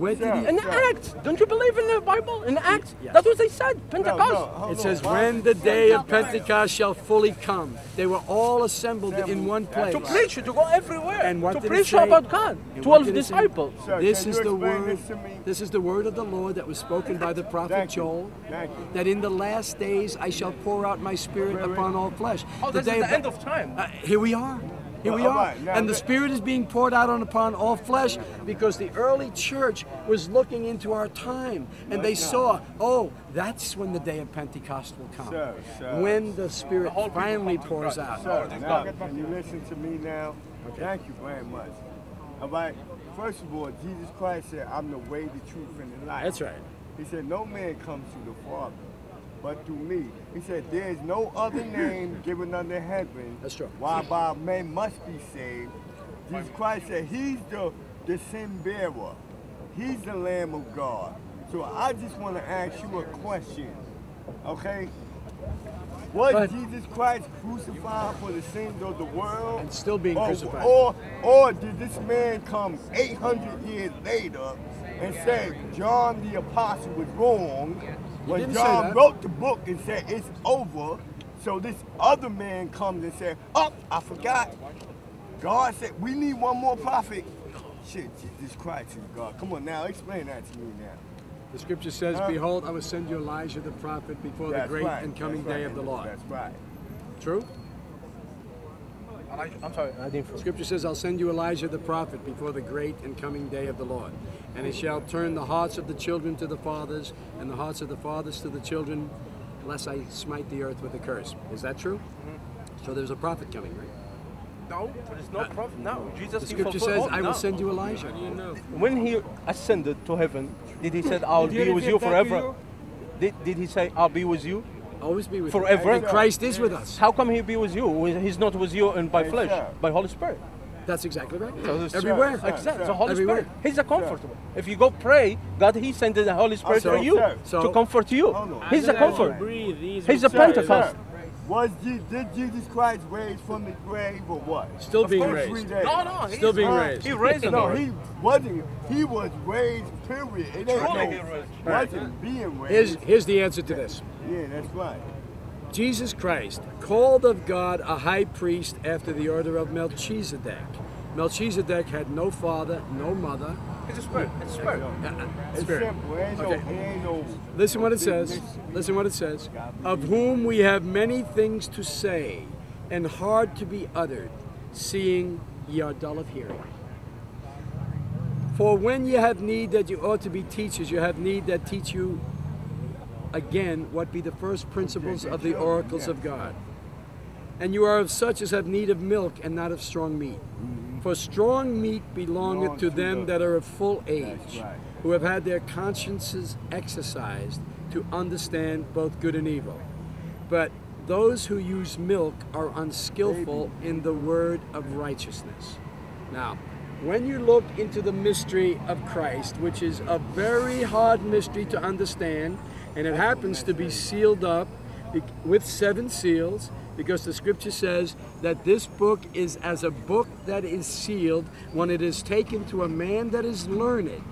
When did he? In Acts, don't you believe in the Bible? In the Acts, that's what they said. Pentecost. It says, when the day of Pentecost shall fully come. They were all assembled in one place. to preach, to go everywhere, And what to preach about God. And what Twelve did it say? disciples. This is the word. This is the word of the Lord that was spoken by the prophet Joel. That in the last days I shall pour out my spirit upon all flesh. Oh, this is the end of time. Uh, here we are. Here we are. And the Spirit is being poured out on upon all flesh because the early church was looking into our time and they saw, oh, that's when the day of Pentecost will come. When the Spirit finally pours out. Sir, can you listen to me now? Thank you very much. All right. First of all, Jesus Christ said, I'm the way, the truth, and the life. That's right. He said, No man comes to the Father but through me. He said, There is no other name given under heaven That's true. whereby men must be saved. Jesus Christ said, He's the, the sin bearer, He's the Lamb of God. So I just want to ask you a question, okay? Was Jesus Christ crucified for the sins of the world? And still being or, crucified. Or, or did this man come 800 years later and say John the Apostle was wrong when didn't say John that. wrote the book and said it's over? So this other man comes and said, oh, I forgot. God said, we need one more prophet. Shit, Jesus Christ is God. Come on now, explain that to me now. The scripture says, Huh? Behold, I will send you Elijah the prophet before That's the great right, and coming that's day right, of the Lord. That's right. True? I'm sorry, I didn't. Scripture says, I'll send you Elijah the prophet before the great and coming day of the Lord. And he shall turn the hearts of the children to the fathers, and the hearts of the fathers to the children, lest I smite the earth with a curse. Is that true? Mm-hmm. So there's a prophet coming, right? No, there's no prophet. No, Jesus. The scripture says, all- I will no. send you Elijah. When he ascended to heaven, did he say, "I'll be with you forever"? you? Did, did he say, "I'll be with you"? Always be with you. forever. And Christ is with us. How come he be with you? He's not with you and by flesh, by Holy Spirit. That's exactly right. So it's- Everywhere. Exactly. The Holy Everywhere. Spirit. He's a comfortable. If you go pray, God, He sent the Holy Spirit So- for you so- to comfort you. He's a comfort. He's a Sir, Pentecost. sir, Was Je- did Jesus Christ raise from the grave or what? Still Of being raised. No, no, he's- Still being Huh? raised. He raised him No, he wasn't. He was raised. Period. It ain't Truly no, he raised. wasn't being raised. Here's, here's the answer to this. yeah, that's right. Jesus Christ, called of God a high priest after the order of Melchizedek. Melchizedek had no father, no mother. It's a spirit. It's a spirit. It's Spirit. simple. Ain't no, Okay. no. Oh? Listen what it says. Listen what it says. Of whom we have many things to say, and hard to be uttered, seeing ye are dull of hearing. For when ye have need that you ought to be teachers, you have need that teach you again what be the first principles of the oracles of God. And you are of such as have need of milk and not of strong meat. For strong meat belongeth to them that are of full age, who have had their consciences exercised to understand both good and evil. But those who use milk are unskillful in the word of righteousness. Now, when you look into the mystery of Christ, which is a very hard mystery to understand, and it happens to be sealed up with seven seals, because the scripture says that this book is as a book that is sealed when it is taken to a man that is learned,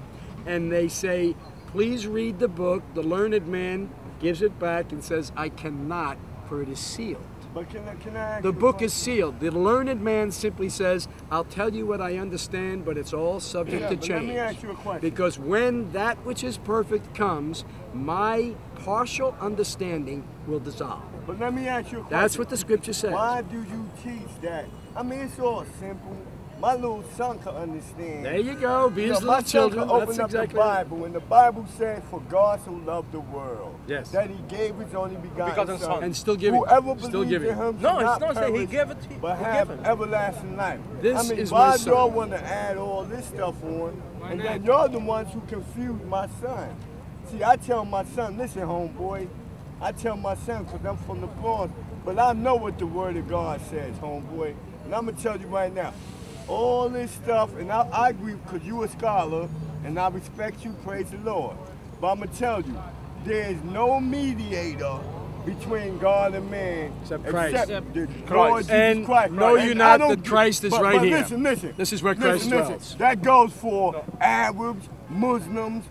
and they say, Please read the book. The learned man gives it back and says, I cannot, for it is sealed. But can I, can I The book is sealed. The learned man simply says, I'll tell you what I understand, but it's all subject Yeah, to but let me change. ask you a question. Because when that which is perfect comes, my partial understanding will dissolve. But let me ask you a question. That's what the scripture says. Why do you teach that? I mean, it's all simple. My little son can understand. There you go, be You his know, my little son children. can open That's up exactly the Bible, and the Bible says, "For God so loved the world, Yes. that He gave His only begotten, Begotten Son, Son. And still giving. Whoever Still believes giving. in Him No, it's not saying He gave it to you. but He have gave it. everlasting life." This I mean, is why my y'all son. want to add all this stuff on, and then y'all the ones who confuse my son. See, I tell my son, listen, homeboy. I tell my son, because I'm from the Bronx, but I know what the Word of God says, homeboy. And I'm going to tell you right now, all this stuff, and I, I agree because you a scholar, and I respect you, praise the Lord. But I'm going to tell you, there is no mediator between God and man Except Christ. the Lord Jesus And Christ. know And you I not don't that Christ is but- right but here. Listen, listen. This is where listen, Christ listen. dwells. That goes for Arabs, Muslims,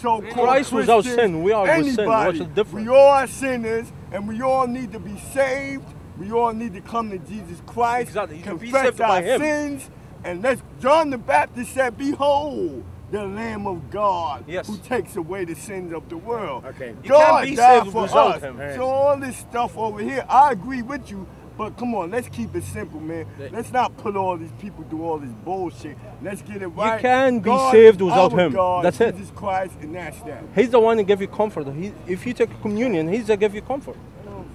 so-called Christ without Christians, sin. We are with sin. anybody. What's the difference? We all are sinners, and we all need to be saved. We all need to come to Jesus Christ, Exactly. You can be confess saved by our Him. sins, and let's. John the Baptist said, "Behold." The Lamb of God Yes. who takes away the sins of the world. Okay. You God can't be died saved for without us. Him. So all this stuff over here, I agree with you, but come on, let's keep it simple, man. Let's not put all these people through all this bullshit. Let's get it right. You can be God saved without Him. God, That's it. Jesus Christ, and that's that. He's the one who give you comfort. He, if you take communion, He's the give you comfort.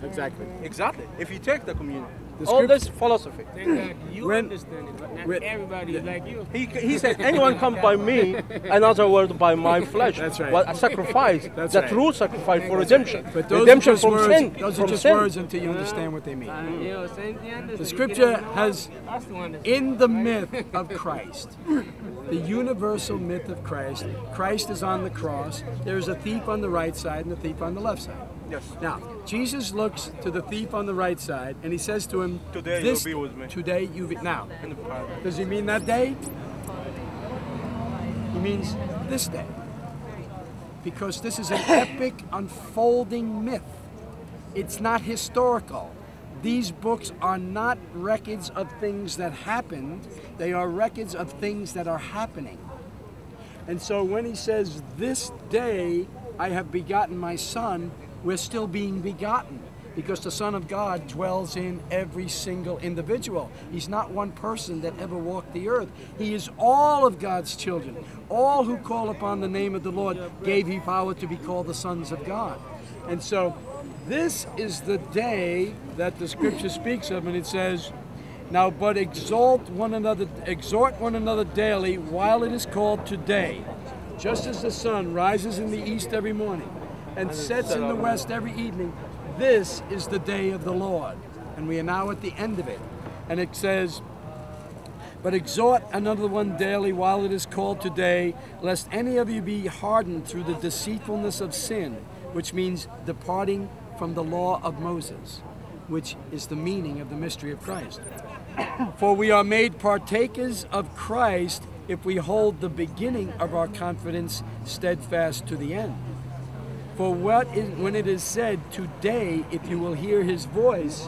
Exactly. Exactly. If you take the communion. The All this philosophy. Thank you When- understand it, but not when- everybody is like you. He, he said, anyone come by me, another word by my flesh. That's right. But a sacrifice, That's the right. true sacrifice for redemption. But those redemption are just from words. sin. Those are from just sin. words until you understand what they mean. Uh, you know. The scripture has, in the myth of Christ, the universal myth of Christ, Christ is on the cross. There is a thief on the right side and a thief on the left side. Yes. Now, Jesus looks to the thief on the right side and he says to him, Today this, you'll be with me. Today you be. Now, In the does he mean that day? He means this day. Because this is an epic unfolding myth. It's not historical. These books are not records of things that happened, they are records of things that are happening. And so when he says, This day I have begotten my son, we're still being begotten because the Son of God dwells in every single individual. He's not one person that ever walked the earth. He is all of God's children. All who call upon the name of the Lord gave he power to be called the sons of God. And so this is the day that the scripture speaks of, and it says, now, but exalt one another, exhort one another daily while it is called today, just as the sun rises in the east every morning and sets in the west every evening. This is the day of the Lord, and we are now at the end of it. And it says, but exhort another one daily while it is called today, lest any of you be hardened through the deceitfulness of sin, which means departing from the law of Moses, which is the meaning of the mystery of Christ. For we are made partakers of Christ if we hold the beginning of our confidence steadfast to the end. For what is, when it is said, Today, if you will hear his voice,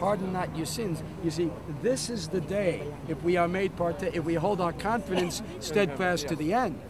pardon not your sins. You see, this is the day if we are made part if we hold our confidence steadfast to the end.